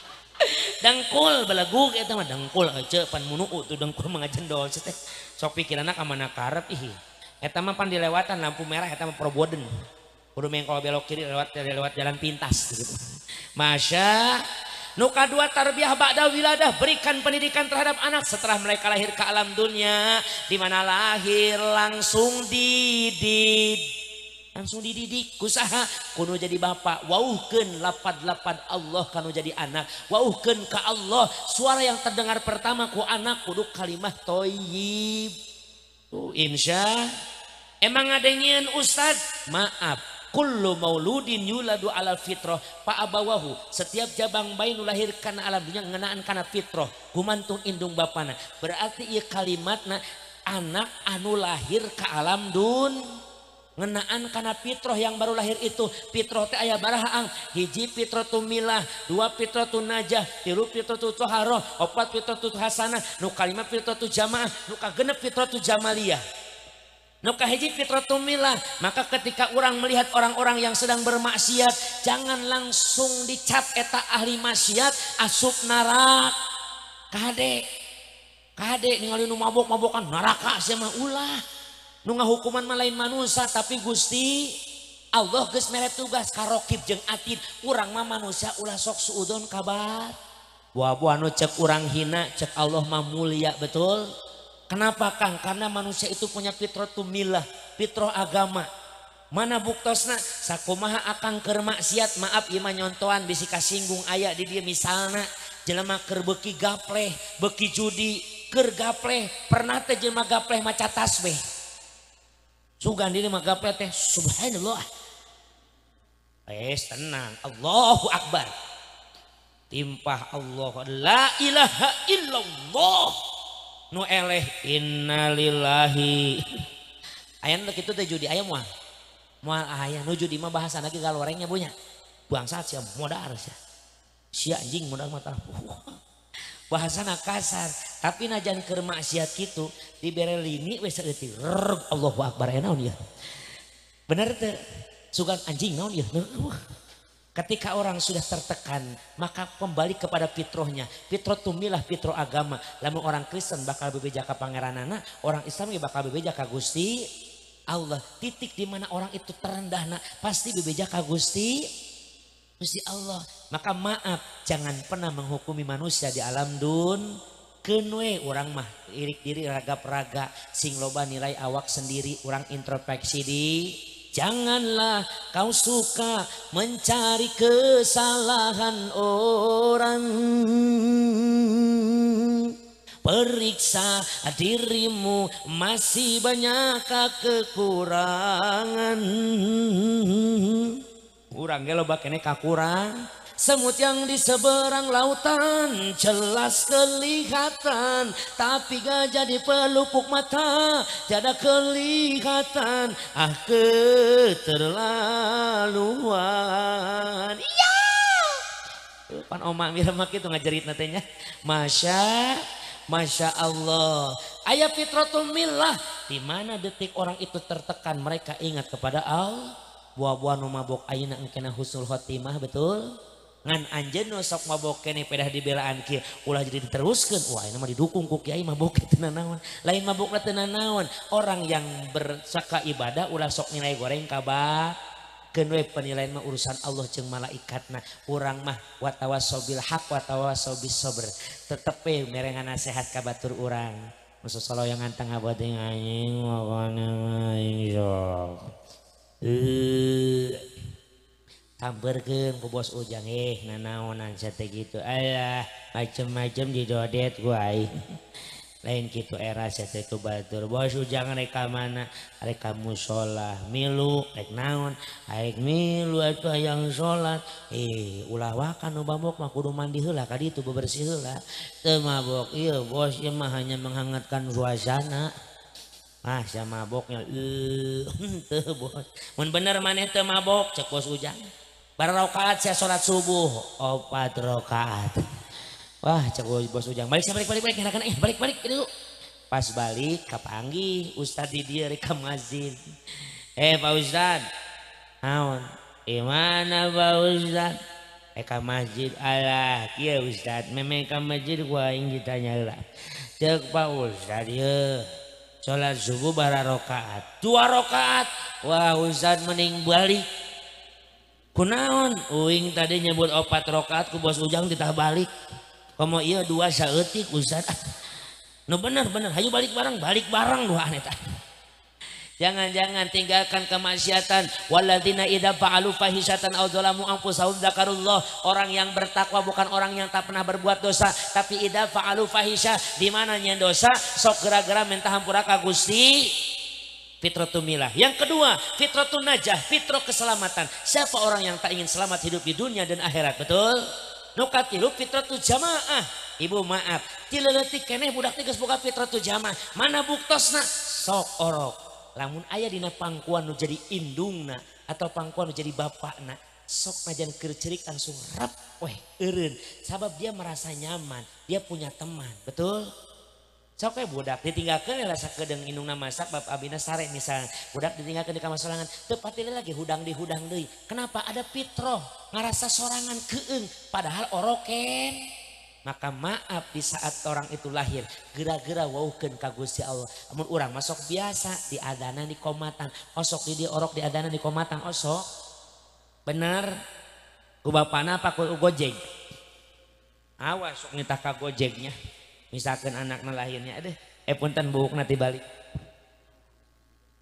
dengkul belegug eta mah dengkul. Aja pan munu tuh dengkul mangajendol teh sok pikiranna ka mana karep ih eta mah pan dilewatan lampu merah eta mah proboden kudu mengkol belok kiri lewat lewat jalan pintas gitu. Masya Nuka dua tarbiyah ba'da wiladah berikan pendidikan terhadap anak. Setelah mereka lahir ke alam dunia di mana lahir langsung dididik. Langsung dididik kusaha kuno jadi bapak wauhkeun lapad-lapad Allah kanu jadi anak. Wauhkeun ke Allah suara yang terdengar pertama ku anak kudu kalimah toyib. Tuh insya. Emang ngadengin ustad maaf kullu mauludin yuladu ala fitrah. Pa abawahu setiap jabang bayi nu lahir kana alam dunia ngenaan kana fitrah. Gumantung indung bapana. Berarti ieu kalimatna anak anu lahir ke alam dun. Ngenaan karena fitroh yang baru lahir itu. Fitroh teh ayah barahaang hiji fitroh tu milah dua fitroh tu najah tilu fitroh tu toharoh opat fitroh tu hasanah nu kalima fitroh tu jamaah nu kagenep fitroh tu jamaliyah Nukahiji fitratumilah maka ketika orang melihat orang-orang yang sedang bermaksiat jangan langsung dicap eta ahli maksiat asup narak Kade. Kade ningali nu mabok mabokan neraka sia mah ulah nu ngahukuman mah lain manusia tapi Gusti Allah geus mere tugas karokib jeung atid urang mah manusia ulah sok suudon kabar. Buah-buah nu cek urang hina cek Allah mah mulia betul Kenapa Kang? Karena manusia itu punya fitrah tumilah, fitrah agama. Mana buktosna? Sakumaha akan kermaksiat, maaf ima nyontoan bisi kasinggung ayah di dia misalnya jelema beki gapleh, beki judi, ker gapleh, pernah teh jelema gapleh maca tasbih. Sugan diri mah gapleh teh subhanallah. Eh tenang, Allahu Akbar. Timpah Allah, la ilaha illallah nu eleh innalillahi. Ayam begitu teh judi ayam mual mual ayam nu judi mah bahasa lagi kalau orangnya punya buang saat siap modal sih si anjing modal mata bahasa kasar. Tapi najan ke maksiat gitu di berelini wes seeutik Allahu akbar naon ya bener teh? Sugan anjing naon ya Ketika orang sudah tertekan, maka kembali kepada fitrohnya. Fitroh tumilah fitroh agama. Lalu orang Kristen bakal bebeja ke pangeran anak, orang Islam bakal bebeja ke Gusti Allah. Titik di mana orang itu terendah nak, pasti bebeja ke Gusti Gusti Allah. Maka maaf, jangan pernah menghukumi manusia di alam dun. Kenwe orang mah irik diri raga peraga sing loba nilai awak sendiri orang introspeksi di Janganlah kau suka mencari kesalahan orang. Periksa dirimu masih banyak kekurangan. Kurang gelo bakene kakurang. Semut yang di seberang lautan jelas kelihatan. Tapi gajah di pelupuk mata tiada kelihatan. Ah keterlaluan. Iya! Pan oma mira mak itu ngajarit natenya Masya Masya Allah. Ayah fitratul milah di mana detik orang itu tertekan mereka ingat kepada Allah. Buah-buah nu mabok ayeuna engkena husnul khotimah betul ngan anjen sok mabok kene pedah dibelaan kia ulah jadi diteruskan wah ini mah didukung ku kiai mabok naon. lain mabok naon. orang yang bersaka ibadah ulah sok nilai goreng kaba kenwe penilaian mah urusan Allah ceng malaikat nah orang mah watawasobil hak watawasobis sober we merengan nasihat kabatur urang. Masa solo yang ngantang abad yang anjing wakana anjing sok hamburgen bos ujang eh nanaonan sate gitu. Alah macem-macem didodet guai lain gitu era sate itu batur. Bos ujang reka mana? Reka musola. Milu rek naon? Aik milu itu yang sholat eh ulah wakan mabok mah kudu mandi heula kadi itu bebersih heula. Teu mabok ieu bos ieu mah hanya menghangatkan suasana. Ah, sama maboknya, eh, uh, bos. Mun bener maneh teu mabok, cek bos ujang. Rakaat saya sholat subuh opat rakaat Wah, cek bos ujang. Balik balik balik balik enakan eh balik balik dulu. Pas balik kapanggi Ustad di dia reka mazin. Eh Pak Ustad. Naon? Eh mana Pak Ustad? Eh ka masjid Allah. Kieu Ustad, memang masjid gua aing ditanya lah. Cek Pak Ustad ya. Sholat subuh bara rokaat. Dua rokaat. Wah Ustad mending balik. Kunaon? Uing tadi nyebut opat rokaat ku bos ujang ditah balik. Komo iya dua saeutik Ustaz. No bener bener, hayu balik bareng, balik bareng dua aneh Jangan-jangan tinggalkan kemaksiatan. Waladina idza fa'alu fahisatan aw dzalamu anfusahum dzakarullah. Orang yang bertakwa bukan orang yang tak pernah berbuat dosa, tapi idza fa'alu fahisha di mana nya dosa sok gara-gara minta hampura ka fitratul milah. Yang kedua, fitratul najah, fitrah keselamatan. Siapa orang yang tak ingin selamat hidup di dunia dan akhirat? Betul? nukatilu fitratu jamaah ibu maaf tileletik keneh budak tiga buka fitratu jamaah mana buktosna sok orok lamun ayah dina pangkuan nu jadi indungna atau pangkuan nu jadi bapakna sok najan kercerik langsung rap weh eren sabab dia merasa nyaman dia punya teman betul Sok kayak budak ditinggalkan rasa kedeng indungna masak bab abina sare misalnya. Budak ditinggalkan di kamar sorangan tepat lagi hudang di hudang deui. Kenapa? Ada pitro ngerasa sorangan keeng padahal oroken. Maka maaf di saat orang itu lahir gera-gera waukeun ka Gusti Allah. Amun urang masuk biasa di adana di komatan. Osok di, di orok di adana di komatan. Osok bener. Ku bapana apa ku gojek. Awas sok nitah ka gojeknya misalkan anak lahirnya deh eh punten buuk nanti balik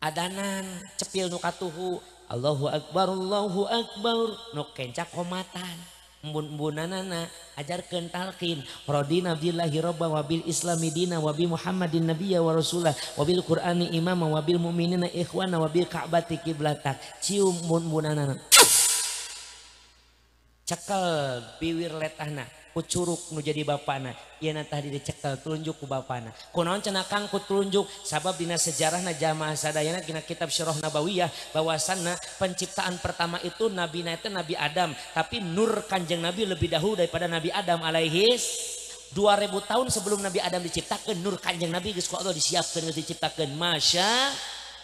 adanan cepil nukatuhu Allahu Akbar Allahu Akbar. Nuk kencak komatan embun-embunanana ajarkeun talqin. Radina billahi robba wabil islami dina wabi muhammadin nabiyya wa rasulah wabil qur'ani imama wabil mu'minina ikhwana wabil ka'bati kiblatak cium bun-bunanana cekel biwir letahna. Ku curug nu jadi bapana. Ieu tadi dicekel tunjuk ku bapana. Kunaon cenah kang ku tunjuk sabab dina sejarahna jamaah sadayana dina kitab syarah nabawiyah bahwasanna penciptaan pertama itu nabi itu nabi Adam. Tapi nur kanjeng nabi lebih dahulu daripada nabi Adam alaihis. 2000 tahun sebelum Nabi Adam diciptakan nur kanjeng Nabi geus Allah disiapkan diciptakan Masya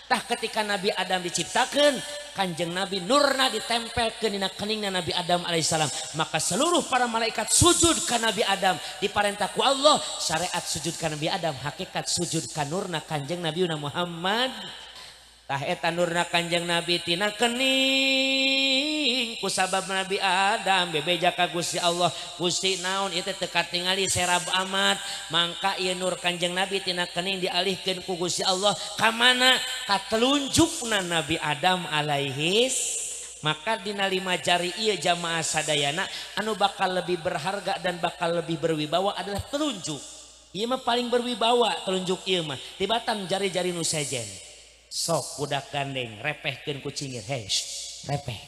Tah ketika Nabi Adam diciptakan, Kanjeng Nabi Nurna ditempel ke nina keningna Nabi Adam alaihissalam. Maka seluruh para malaikat sujud ke Nabi Adam. Diparentaku Allah, syariat sujud ke Nabi Adam, hakikat sujud ke Nurna Kanjeng Nabi Muhammad tah eta nurna Kanjeng Nabi tina kening. Ku sabab Nabi Adam bebeja ka Gusti Allah. Gusti naon itu teka tingali serab amat. Mangka ieu nur Kanjeng Nabi tina kening dialihkeun ku Gusti Allah. Ka mana? Ka telunjukna Nabi Adam alaihis maka dina lima jari ieu jamaah sadayana anu bakal lebih berharga dan bakal lebih berwibawa adalah telunjuk. Ieu mah paling berwibawa telunjuk ieu mah. Tibatan jari-jari nu sejen. sok budak gandeng repehkeun kucingnya. Heh repeh.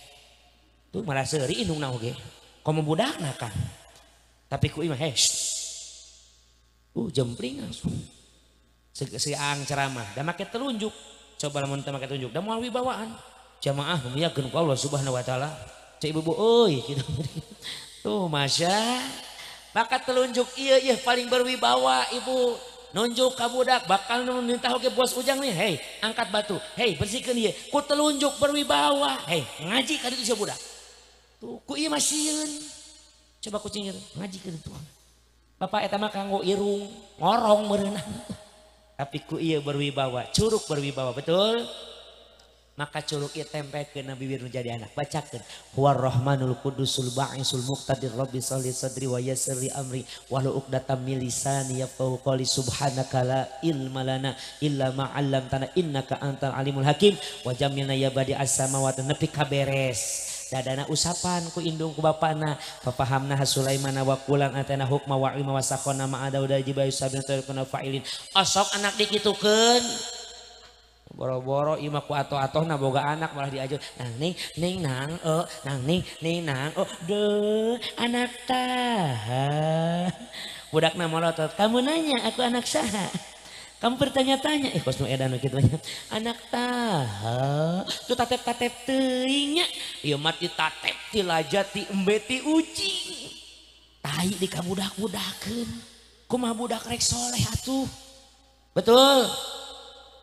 Tuh malah seuri indung na oge komo budak na kan? Tapi ku imah heh uh jempling langsung. Siang ceramah. Dan make telunjuk. Coba lamun teu make telunjuk. Da moal wibawaan. Jamaah meyakeun ku Allah Subhanahu wa taala. Cek ibu euy gitu. Tuh masya. Maka telunjuk iya iya paling berwibawa ibu. Nunjuk kabudak bakal minta oke bos ujang nih. Hei angkat batu. Hei bersihkan dia. Ku telunjuk berwibawa. Hei ngaji kali itu budak. Tuh ku iya masihun coba cingir. Ngaji ke itu bapak eta mah kanggo irung ngorong berenang tapi ku iya berwibawa curug berwibawa betul maka curug ieu tempe ke Nabi Wir jadi anak. Bacakan huwar rahmanul kudusul ba'isul muqtadir rabbi salli sadri wa yassirli amri. Walau uqdatam min lisani yafqahu subhanaka la ilma lana illa ma 'allamtana innaka antal alimul hakim. Wa jamilna ya badi as-samawati nepi kaberes dadana usapan ku indung ku bapana. Papahamna Sulaiman wa kulan atana hukma wa ilma wa sakona ma ada udah jibayu sabin kuna fa'ilin. Osok anak dikitukeun boro-boro ima ku atau-atau na boga anak malah diajar nang ning ning nang oh nang ning ning nang oh de anak tah budak nama lotot kamu nanya aku anak saha kamu bertanya-tanya, eh kosmo edan gitu Anak taha, tu tatep-tatep teuingnya. Ieu mah ti tatep ti lajat ti embe ti uji. Tai di kabudak-budakeun. Kumaha budak rek soleh atuh. Betul.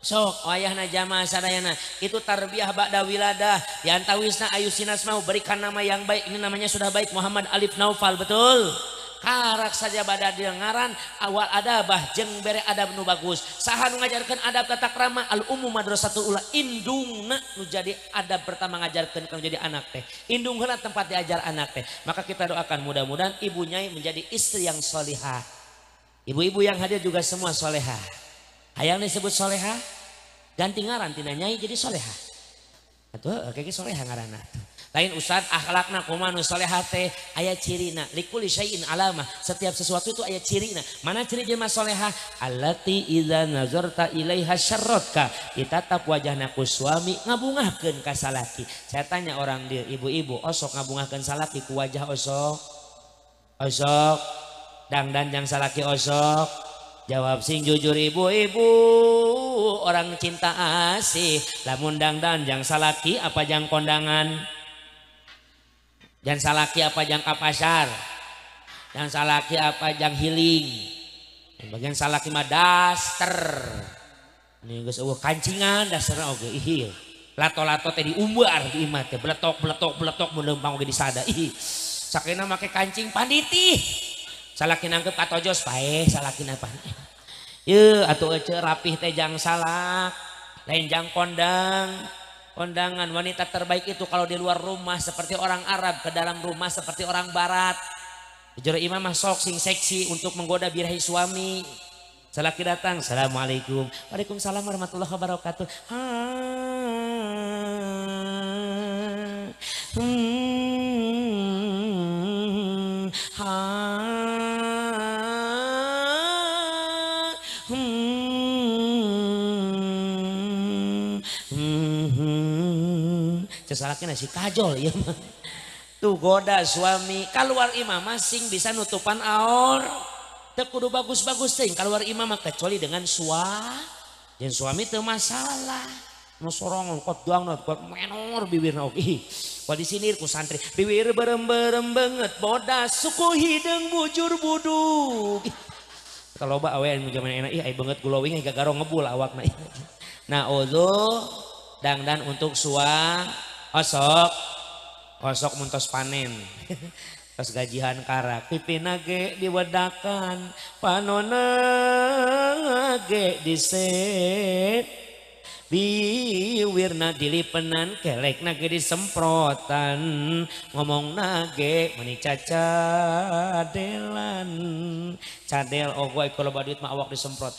Sok ayahna jamaah sadayana. Itu tarbiyah ba'da wiladah. Diantawisna ayu sinas mau berikan nama yang baik. Ini namanya sudah baik Muhammad Alif Naufal betul? Karak saja pada ngaran awal adabah jeng bere adab nu bagus. Saha nu ngajarkan adab tata krama al umum madrasatul ula indungna nu jadi adab pertama ngajarkan kalau jadi anak teh. Indung tempat diajar anak teh. Maka kita doakan mudah-mudahan ibunya menjadi istri yang solihah. Ibu-ibu yang hadir juga semua solehah hayang disebut solehah ganti ngaran tina nyai jadi solehah Atuh, kayak solehah ngaranna. Lain ustad akhlakna kumanu solehate ayat cirina. Likuli syai'in alama setiap sesuatu itu ayat cirina. Mana ciri jemaah solehah allati idza nazarta ilaiha syarrotka. Ditatap wajahna ku suami ngabungahkeun ka salaki saya tanya orang dia ibu-ibu osok ngabungahkeun salaki ku wajah osok? Osok. Dang dan yang salaki osok jawab sing jujur ibu-ibu orang cinta asih lamun dang dan yang salaki apa jang kondangan Jangan salaki apa jang pasar. Jangan salaki apa jang healing. Bagian salaki mah daster. Ini geus eueuh kancingan daster oge ihil. Lato-lato teh diumbar di imah teh beletok beletok beletok melempang oge disada. Ih. Sakena make kancing panditi. Salaki nangkep katojos pae salaki apa? Ye atuh ece rapih teh jang salak. Lain jang kondang. Kondangan wanita terbaik itu kalau di luar rumah seperti orang Arab ke dalam rumah seperti orang Barat. Jero imam masuk sing seksi untuk menggoda birahi suami. Salaki datang Assalamualaikum. Waalaikumsalam warahmatullahi wabarakatuh. Ha, hmm, ha. Cesalaki nasi kajol ya Tuh goda suami keluar imam masing bisa nutupan aor. Tekudu bagus-bagus ting keluar imam kecuali dengan suah. Dan suami itu masalah. Nu sorong kot doang kot menor bibirna oke. Kalau di sini ku santri. Bibir berem-berem banget. Bodas suku hidung bujur buduk. Kalau bawa awe zaman enak. Ih banget glowing gak garong ngebul awak Nah. Ozo dangdan untuk suah osok. Osok muntos panen. Pas gajihan karak. Pipi nage diwedakan panona ge diset biwirna dilipenan kelek nage disemprotan. Ngomong nage meni cacadelan. Cadel oh gue kalau badut mah awak disemprot.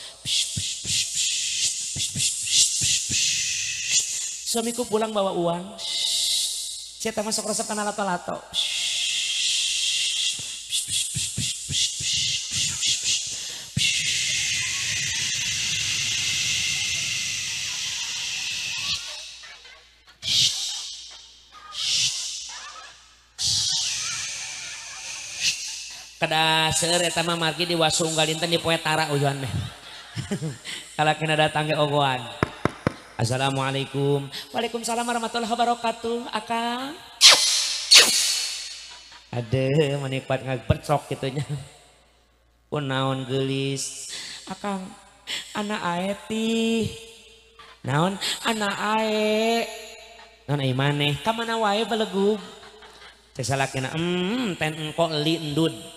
Suamiku pulang bawa uang. Saya masuk resep karena lato-lato. Di wasunggal dinten di poe tara uyuan meh. Kalau kena datang ke ogoan. Assalamualaikum. Waalaikumsalam warahmatullahi wabarakatuh. Akang. Ada menikmat ngagpercok gitunya. Pun naon gelis. Akang. Anak aeti. Naon anak ae. Naon ai maneh. Ka mana wae belegug. Cesalakina hmm ten engko li endud.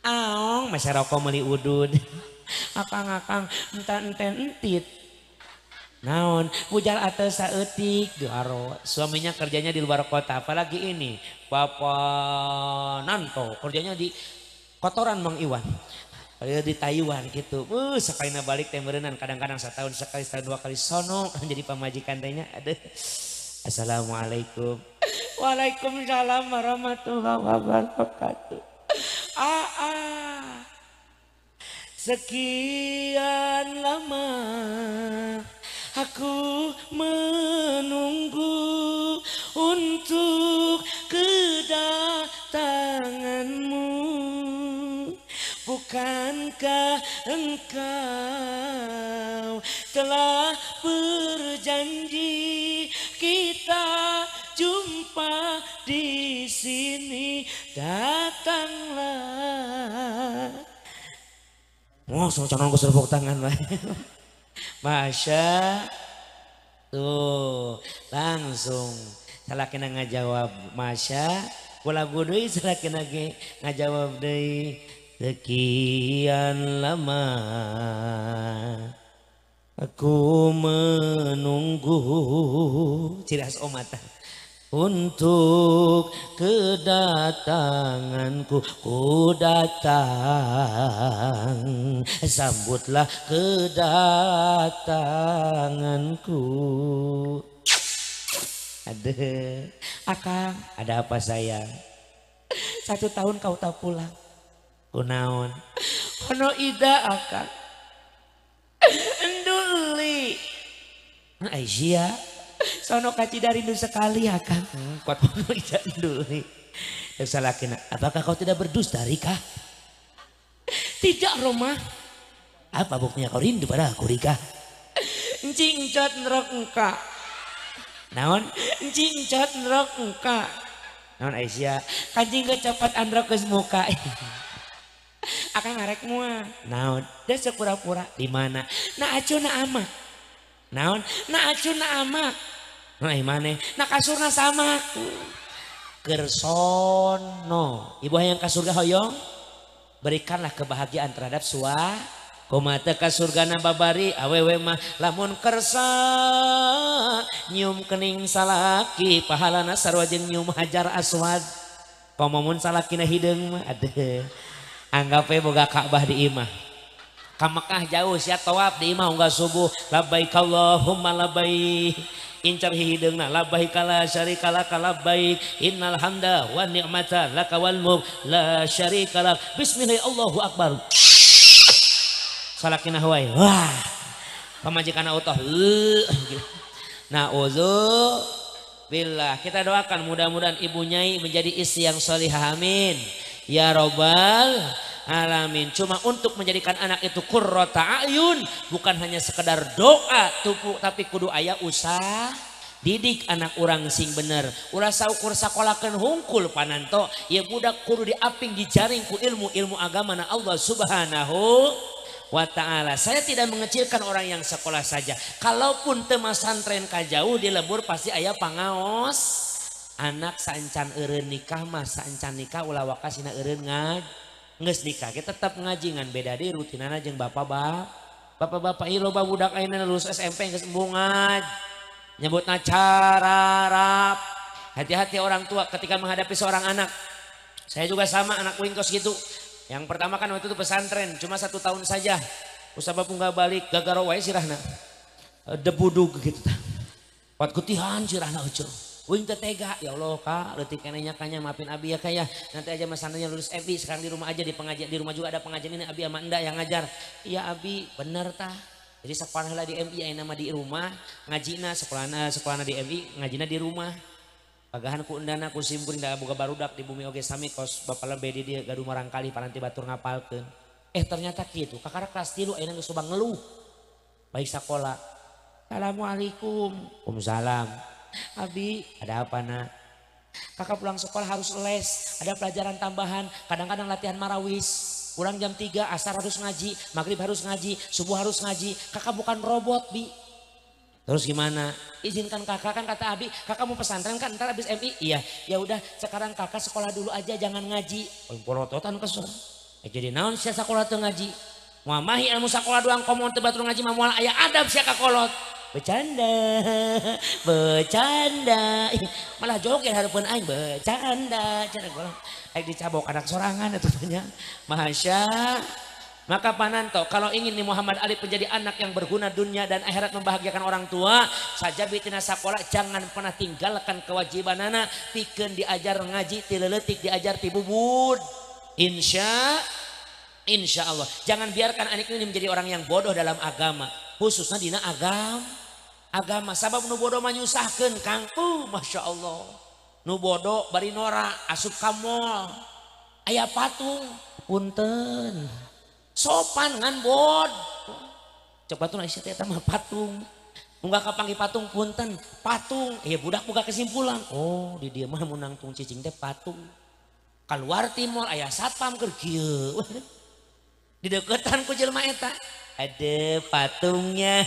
Aong masih rokok meli udud. Akang akang enten enten entit. Naon pujar atas saetik Duaro suaminya kerjanya di luar kota apalagi ini Bapak Nanto kerjanya di kotoran Mang Iwan. Kalau di Taiwan gitu. Uh sekali balik temberenan kadang-kadang setahun sekali setahun dua kali sono jadi pamajikan tanya ada Assalamualaikum. Waalaikumsalam warahmatullahi wabarakatuh. Ah, ah. Sekian lama aku menunggu untuk kedatanganmu. Bukankah engkau telah berjanji kita jumpa di sini datanglah. Oh, calon gue tangan lah. Masya tuh langsung salah kena ngajawab Masya. Kula gudui salah kena ngajawab deh Sekian lama aku menunggu. Ciras omata untuk kedatanganku ku datang. Sambutlah kedatanganku. Ada. Akang ada apa sayang? Satu tahun kau tak pulang. Kunaon? Kono ida akan enduli. Aisyah sono kaci dari dulu sekali akan hmm, kuat kono ida enduli salah kena apakah kau tidak berdusta Rika tidak Roma. Apa buktinya kau rindu pada aku Rika? Encing cat nerok engka. Naon? Encing cat nerok engka. Naon Aisyah? Kancing kecepat androk ke muka. Akan ngarek mua. Naon? Dia sepura-pura. Di mana? Na acu na ama naon? Na acun na amak nah maneh. Na kasurna sama kersono ibu hayang ka surga hoyong? Berikanlah kebahagiaan terhadap sua. Komata ka surga na babari. Awewe mah lamun kersa nyium kening salaki. Pahalana sarwa jeung nyium hajar aswad. Komomun salakina hideung mah adeh anggape boga Ka'bah di imah. Ke Mekah jauh siap tawaf di imah enggak subuh. Labbaik Allahumma labbaik. Incar hidungna labbaik la syarika lak labbaik. Innal hamda wa ni'mata laka wal mulk. La syarika lak. Bismillah Allahu akbar. Salakina hawai wah. Pamajikan auto nah uzu billah. Kita doakan mudah-mudahan ibu nyai menjadi istri yang solihah amin. Ya Robbal alamin. Cuma untuk menjadikan anak itu kurrota ayun. Bukan hanya sekedar doa tupu, tapi kudu ayah usah didik anak orang sing bener ulah saukur sakolakan hungkul pananto ya budak kudu diaping dijaring ku ilmu ilmu agama na Allah subhanahu wa ta'ala saya tidak mengecilkan orang yang sekolah saja kalaupun temasan tren kajauh di lembur pasti ayah pangaos anak sancan eren nikah mah sancan nikah ulah wakasina eren ngaj nges nikah kita tetap ngaji ngan. Beda di rutinana jeung bapak-bapak bapak-bapak ieu loba budak ayeuna lulus SMP geus ngaj. Nyebutna cara rap. Hati-hati orang tua ketika menghadapi seorang anak. Saya juga sama anak wingkos gitu. Yang pertama kan waktu itu pesantren cuma satu tahun saja. Usah bapu nggak balik gagaro wae sirahna. Debudug gitu Wat kutihan sirahna ucul Wing tega, ya Allah kak, letik kenanya kanya maafin Abi ya kak ya. Nanti aja mas sananya lulus Ebi, sekarang di rumah aja di pengajian, di rumah juga ada pengajian ini Abi sama Enda yang ngajar. Iya Abi, bener tah. Jadi sekolah lah di MI, yang nama di rumah, ngajina sekolah sekolah di MI, ngajina di rumah. Pagahan ku undana ku simpul da buka barudak di bumi oge sami kos bapak lebih di dia gaduh marangkali paranti batur ngapalkeun. Eh ternyata gitu, kakara kelas tilu ayeuna geus ngeluh. Baik sekolah. Assalamualaikum. Waalaikumsalam. Abi, ada apa nak? Kakak pulang sekolah harus les, ada pelajaran tambahan, kadang-kadang latihan marawis. Pulang jam 3, asar harus ngaji, maghrib harus ngaji, subuh harus ngaji. Kakak bukan robot, Bi. Terus gimana? Izinkan kakak kan kata Abi, kakak mau pesantren kan ntar habis MI. Iya, ya udah sekarang kakak sekolah dulu aja jangan ngaji. Oh, porototan kesel. Eh, jadi naon sih sekolah tuh ngaji? Muamahi ilmu sekolah doang komon tebat ngaji mamual ayah adab sih kolot bercanda bercanda malah joget harapan aing bercanda cara golong aing dicabok anak sorangan itu banyak masya Maka pananto kalau ingin nih Muhammad Ali menjadi anak yang berguna dunia dan akhirat membahagiakan orang tua, saja bitina sekolah jangan pernah tinggalkan kewajiban anak, pikeun diajar ngaji, tileletik diajar tibubud. Insya Insya Allah. Jangan biarkan anak ini menjadi orang yang bodoh dalam agama. Khususnya dina agama. agama sabab nu bodo manyusahkeun menyusahkan uh, Masya Allah. Nubodo bari Nora asup kamol aya patung. Punten. Sopan ngan bod. Coba tuh nasi teh mah patung. Munggah kapangi patung punten. Patung. Iya budak buka kesimpulan. Oh di dia mah menang tung cicing teh patung. Keluar timur ayah satpam kerkieu di deketan ku jelma eta. Ada patungnya.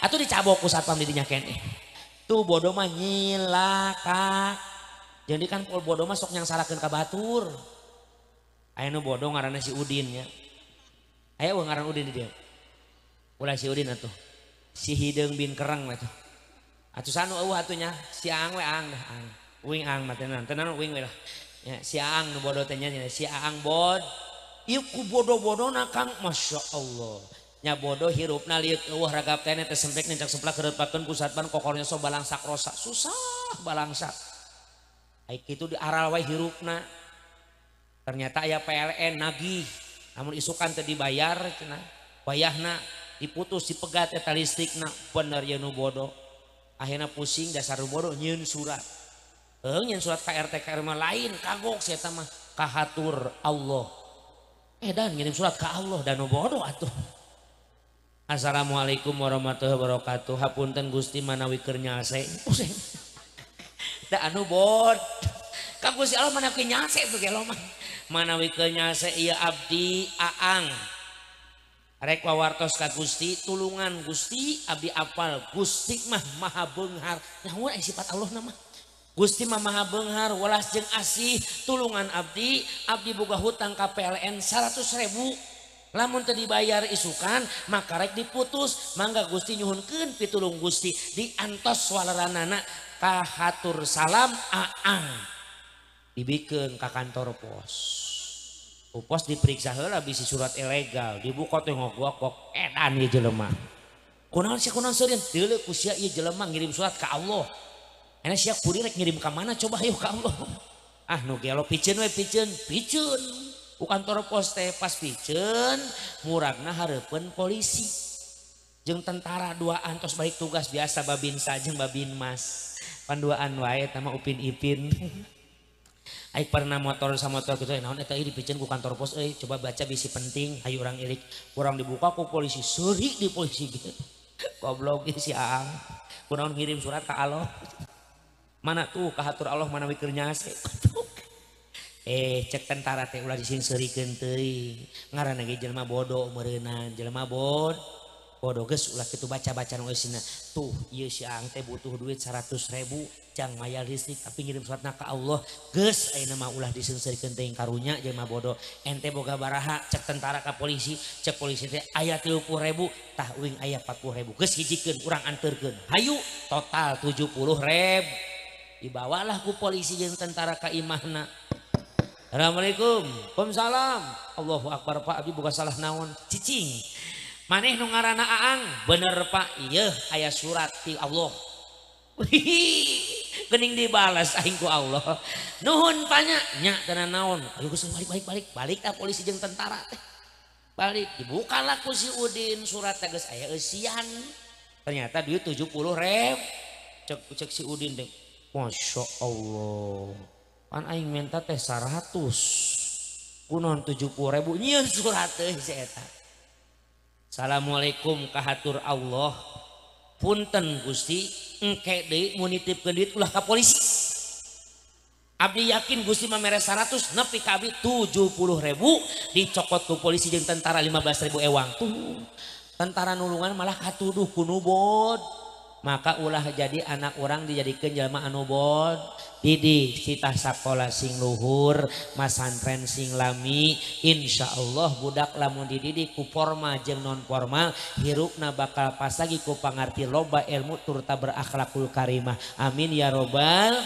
Atau dicabok ku satpam di dinya kene. Tuh bodoh mah nyilaka jadi kan pol bodoh mah sok yang salahkan ke batur ayo bodoh ngaranna si Udin ya ayo ngaran Udin di dia ulah si Udin atuh. Si hidung bin kerang atuh. Atuh sanu eueuh atunya si ang we ang dah ang wing ang mah tenan. Wing lah. Ya si ang nu bodoh teh si ang bod Iku bodoh-bodoh nakang Masya Allah. Nya bodoh hirup na liut ragap tene teh sempek nincak seplak kedepakeun pusat ban kokornya so balangsak rosa susah balangsak. Aik kitu di aral wae hirupna. Ternyata aya PLN nagih. Namun isukan teh dibayar cenah. Wayahna diputus dipegat eta listrikna bener ya nu bodoh. Akhirnya pusing dasar bodoh nyeun surat. Eh nyeun surat ka RT ka lain kagok saya mah. Kahatur Allah. Eh, Edan ngirim surat ke Allah dan bodoh atuh. Assalamualaikum warahmatullahi wabarakatuh. Hapunten Gusti manawi keur nyase. Da anu bod. Ka Gusti Allah mana keur nyase bege mah. Manawi keur nyase ieu abdi Aang. Rek wawartos ka Gusti, tulungan Gusti, abdi apal Gusti mah maha beunghar. Nah, Nyawa sifat Allah nama. Gusti Mamaha Benghar welas jeung asih tulungan Abdi Abdi boga hutang ka PLN 100.000 lamun tadi dibayar isukan maka rek diputus. Mangga Gusti nyuhunkeun pitulung Gusti diantos walaranana. Ka hatur salam aang. Dibikeun ka kantor pos. Pos diperiksa heula bisi surat ilegal. Dibuka teh ngogoak edan ieu jelema. Kunaon sih kunaon seureun teu ku sia ieu jelema ngirim surat ka Allah. enak siap kuri rek ngirim ke mana coba ayo ke Allah ah nu gelo piceun we piceun piceun ku kantor pos teh pas piceun muragna hareupeun polisi jeung tentara duaan tos balik tugas biasa babin sajeng babin mas panduaan wae tama upin ipin Aik pernah motor sama motor gitu, eh, naon eta ieu dipiceun ku kantor pos euy, coba baca bisi penting, hayu urang irik, kurang dibuka ku polisi, seuri di polisi gitu. Goblok si Aang. Kunaon ngirim surat ka Allah. mana tuh kehatur Allah mana mikirnya asik eh cek tentara teh ulah disini seri kentei ngaran lagi jelma bodoh merenang jelma bod bodoh ges ulah itu baca baca nulisina tuh iya si ang teh butuh duit seratus ribu jang maya listrik tapi ngirim suratna ke Allah. Ges ayo nama ulah disini seri kentei karunya jelma bodoh. Ente boga baraha cek tentara ke polisi cek polisi teh ayat tiga puluh ribu tah uing ayat empat puluh ribu. Ges hijikan kurang anterkan hayu total tujuh puluh ribu. dibawalah ku polisi yang tentara kaimahna. Assalamualaikum. Waalaikumsalam. Allahu Akbar Pak. Abi buka salah naon? Cicing. Maneh nu ngaranna Aang? Bener Pak. Iya ayah surat ti Allah. Kening dibalas aing ku Allah. Nuhun panya. Nya tenan naon? Ayo geus balik balik balik balik ah polisi jeung tentara teh. Balik. Dibukalah ku si Udin. Surat teh geus aya eusian. Ternyata duit 70 rep cek cek si Udin deh Masya Allah. Pan aing minta teh 100 kunon 70 ribu? Nyian surat teh Assalamualaikum kahatur Allah. Punten Gusti. Engke deui mun nitipkeun duit ulah ka polisi. Abdi yakin Gusti mamere 100 nepi ka abdi 70 ribu. Dicokot ku polisi jeung tentara 15 ribu ewang. Tuh tentara nulungan malah katuduh kuno bod maka ulah jadi anak orang dijadikan jalma anubod Didi kita sekolah sing luhur masantren sing lami. Insya Allah budak lamun dididik ku formal jeng non formal hirupna bakal pas lagi ku pangarti loba ilmu turta berakhlakul karimah. Amin ya robbal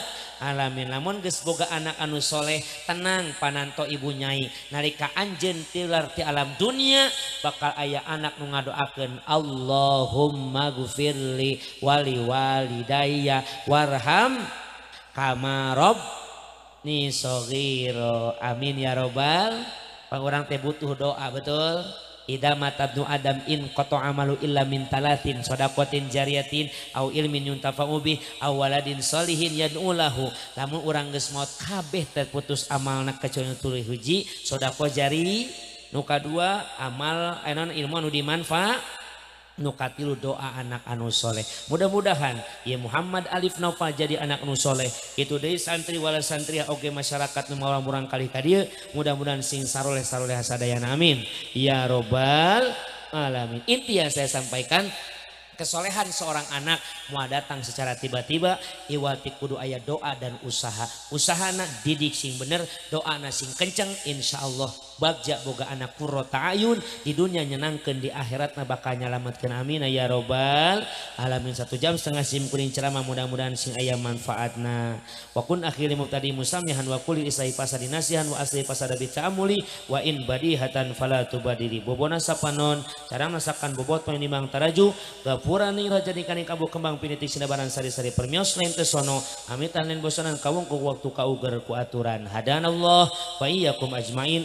alamin. Namun geus boga anak anu soleh tenang pananto ibu nyai. Nalika anjen tilar ti alam dunia bakal ayah anak nu ngadoakeun Allahumma gufirli wali walidayya warham kama rob ni sogiro amin ya robbal. Orang teh butuh doa betul Ida matabnu Adam in koto amalu illa min talatin sodakotin jariyatin au ilmin yuntafa'u bih au waladin solihin yad'ulahu lamun urang geus maut kabeh terputus amalna kecuali tuluy hiji sodako jari nuka dua amal enon ilmu anu dimanfaat nukatilu doa anak anu soleh. Mudah-mudahan ya Muhammad Alif Naufal jadi anak anu soleh. Itu dari santri wala santri oke masyarakat mawar murang kali kadia mudah-mudahan sing saroleh saroleh hasadayana amin. Ya robbal alamin. Inti yang saya sampaikan kesolehan seorang anak mau datang secara tiba-tiba iwati kudu ayat doa dan usaha. Usahana didik sing bener doa sing kenceng insya Allah bagja boga anak kurro ta'ayun. Di dunia nyenangkan di akhirat na bakal nyalamatkan amin ya robbal alamin. Satu jam setengah sim kuning ceramah mudah-mudahan sing ayam manfaatna. Wakun akhiri tadi musamihan wa kuli isai pasadi nasihan wa asli pasada bica'amuli wa in badihatan falatu badiri bobona sapanon cara masakan bobot penimang taraju. Gap Purani rajani kani kabu kembang pinitik sinabaran sari-sari permios lain tesono amitan lain bosanan kawung ku waktu kauger ku aturan. Hadanallah wa iyyakum ajmain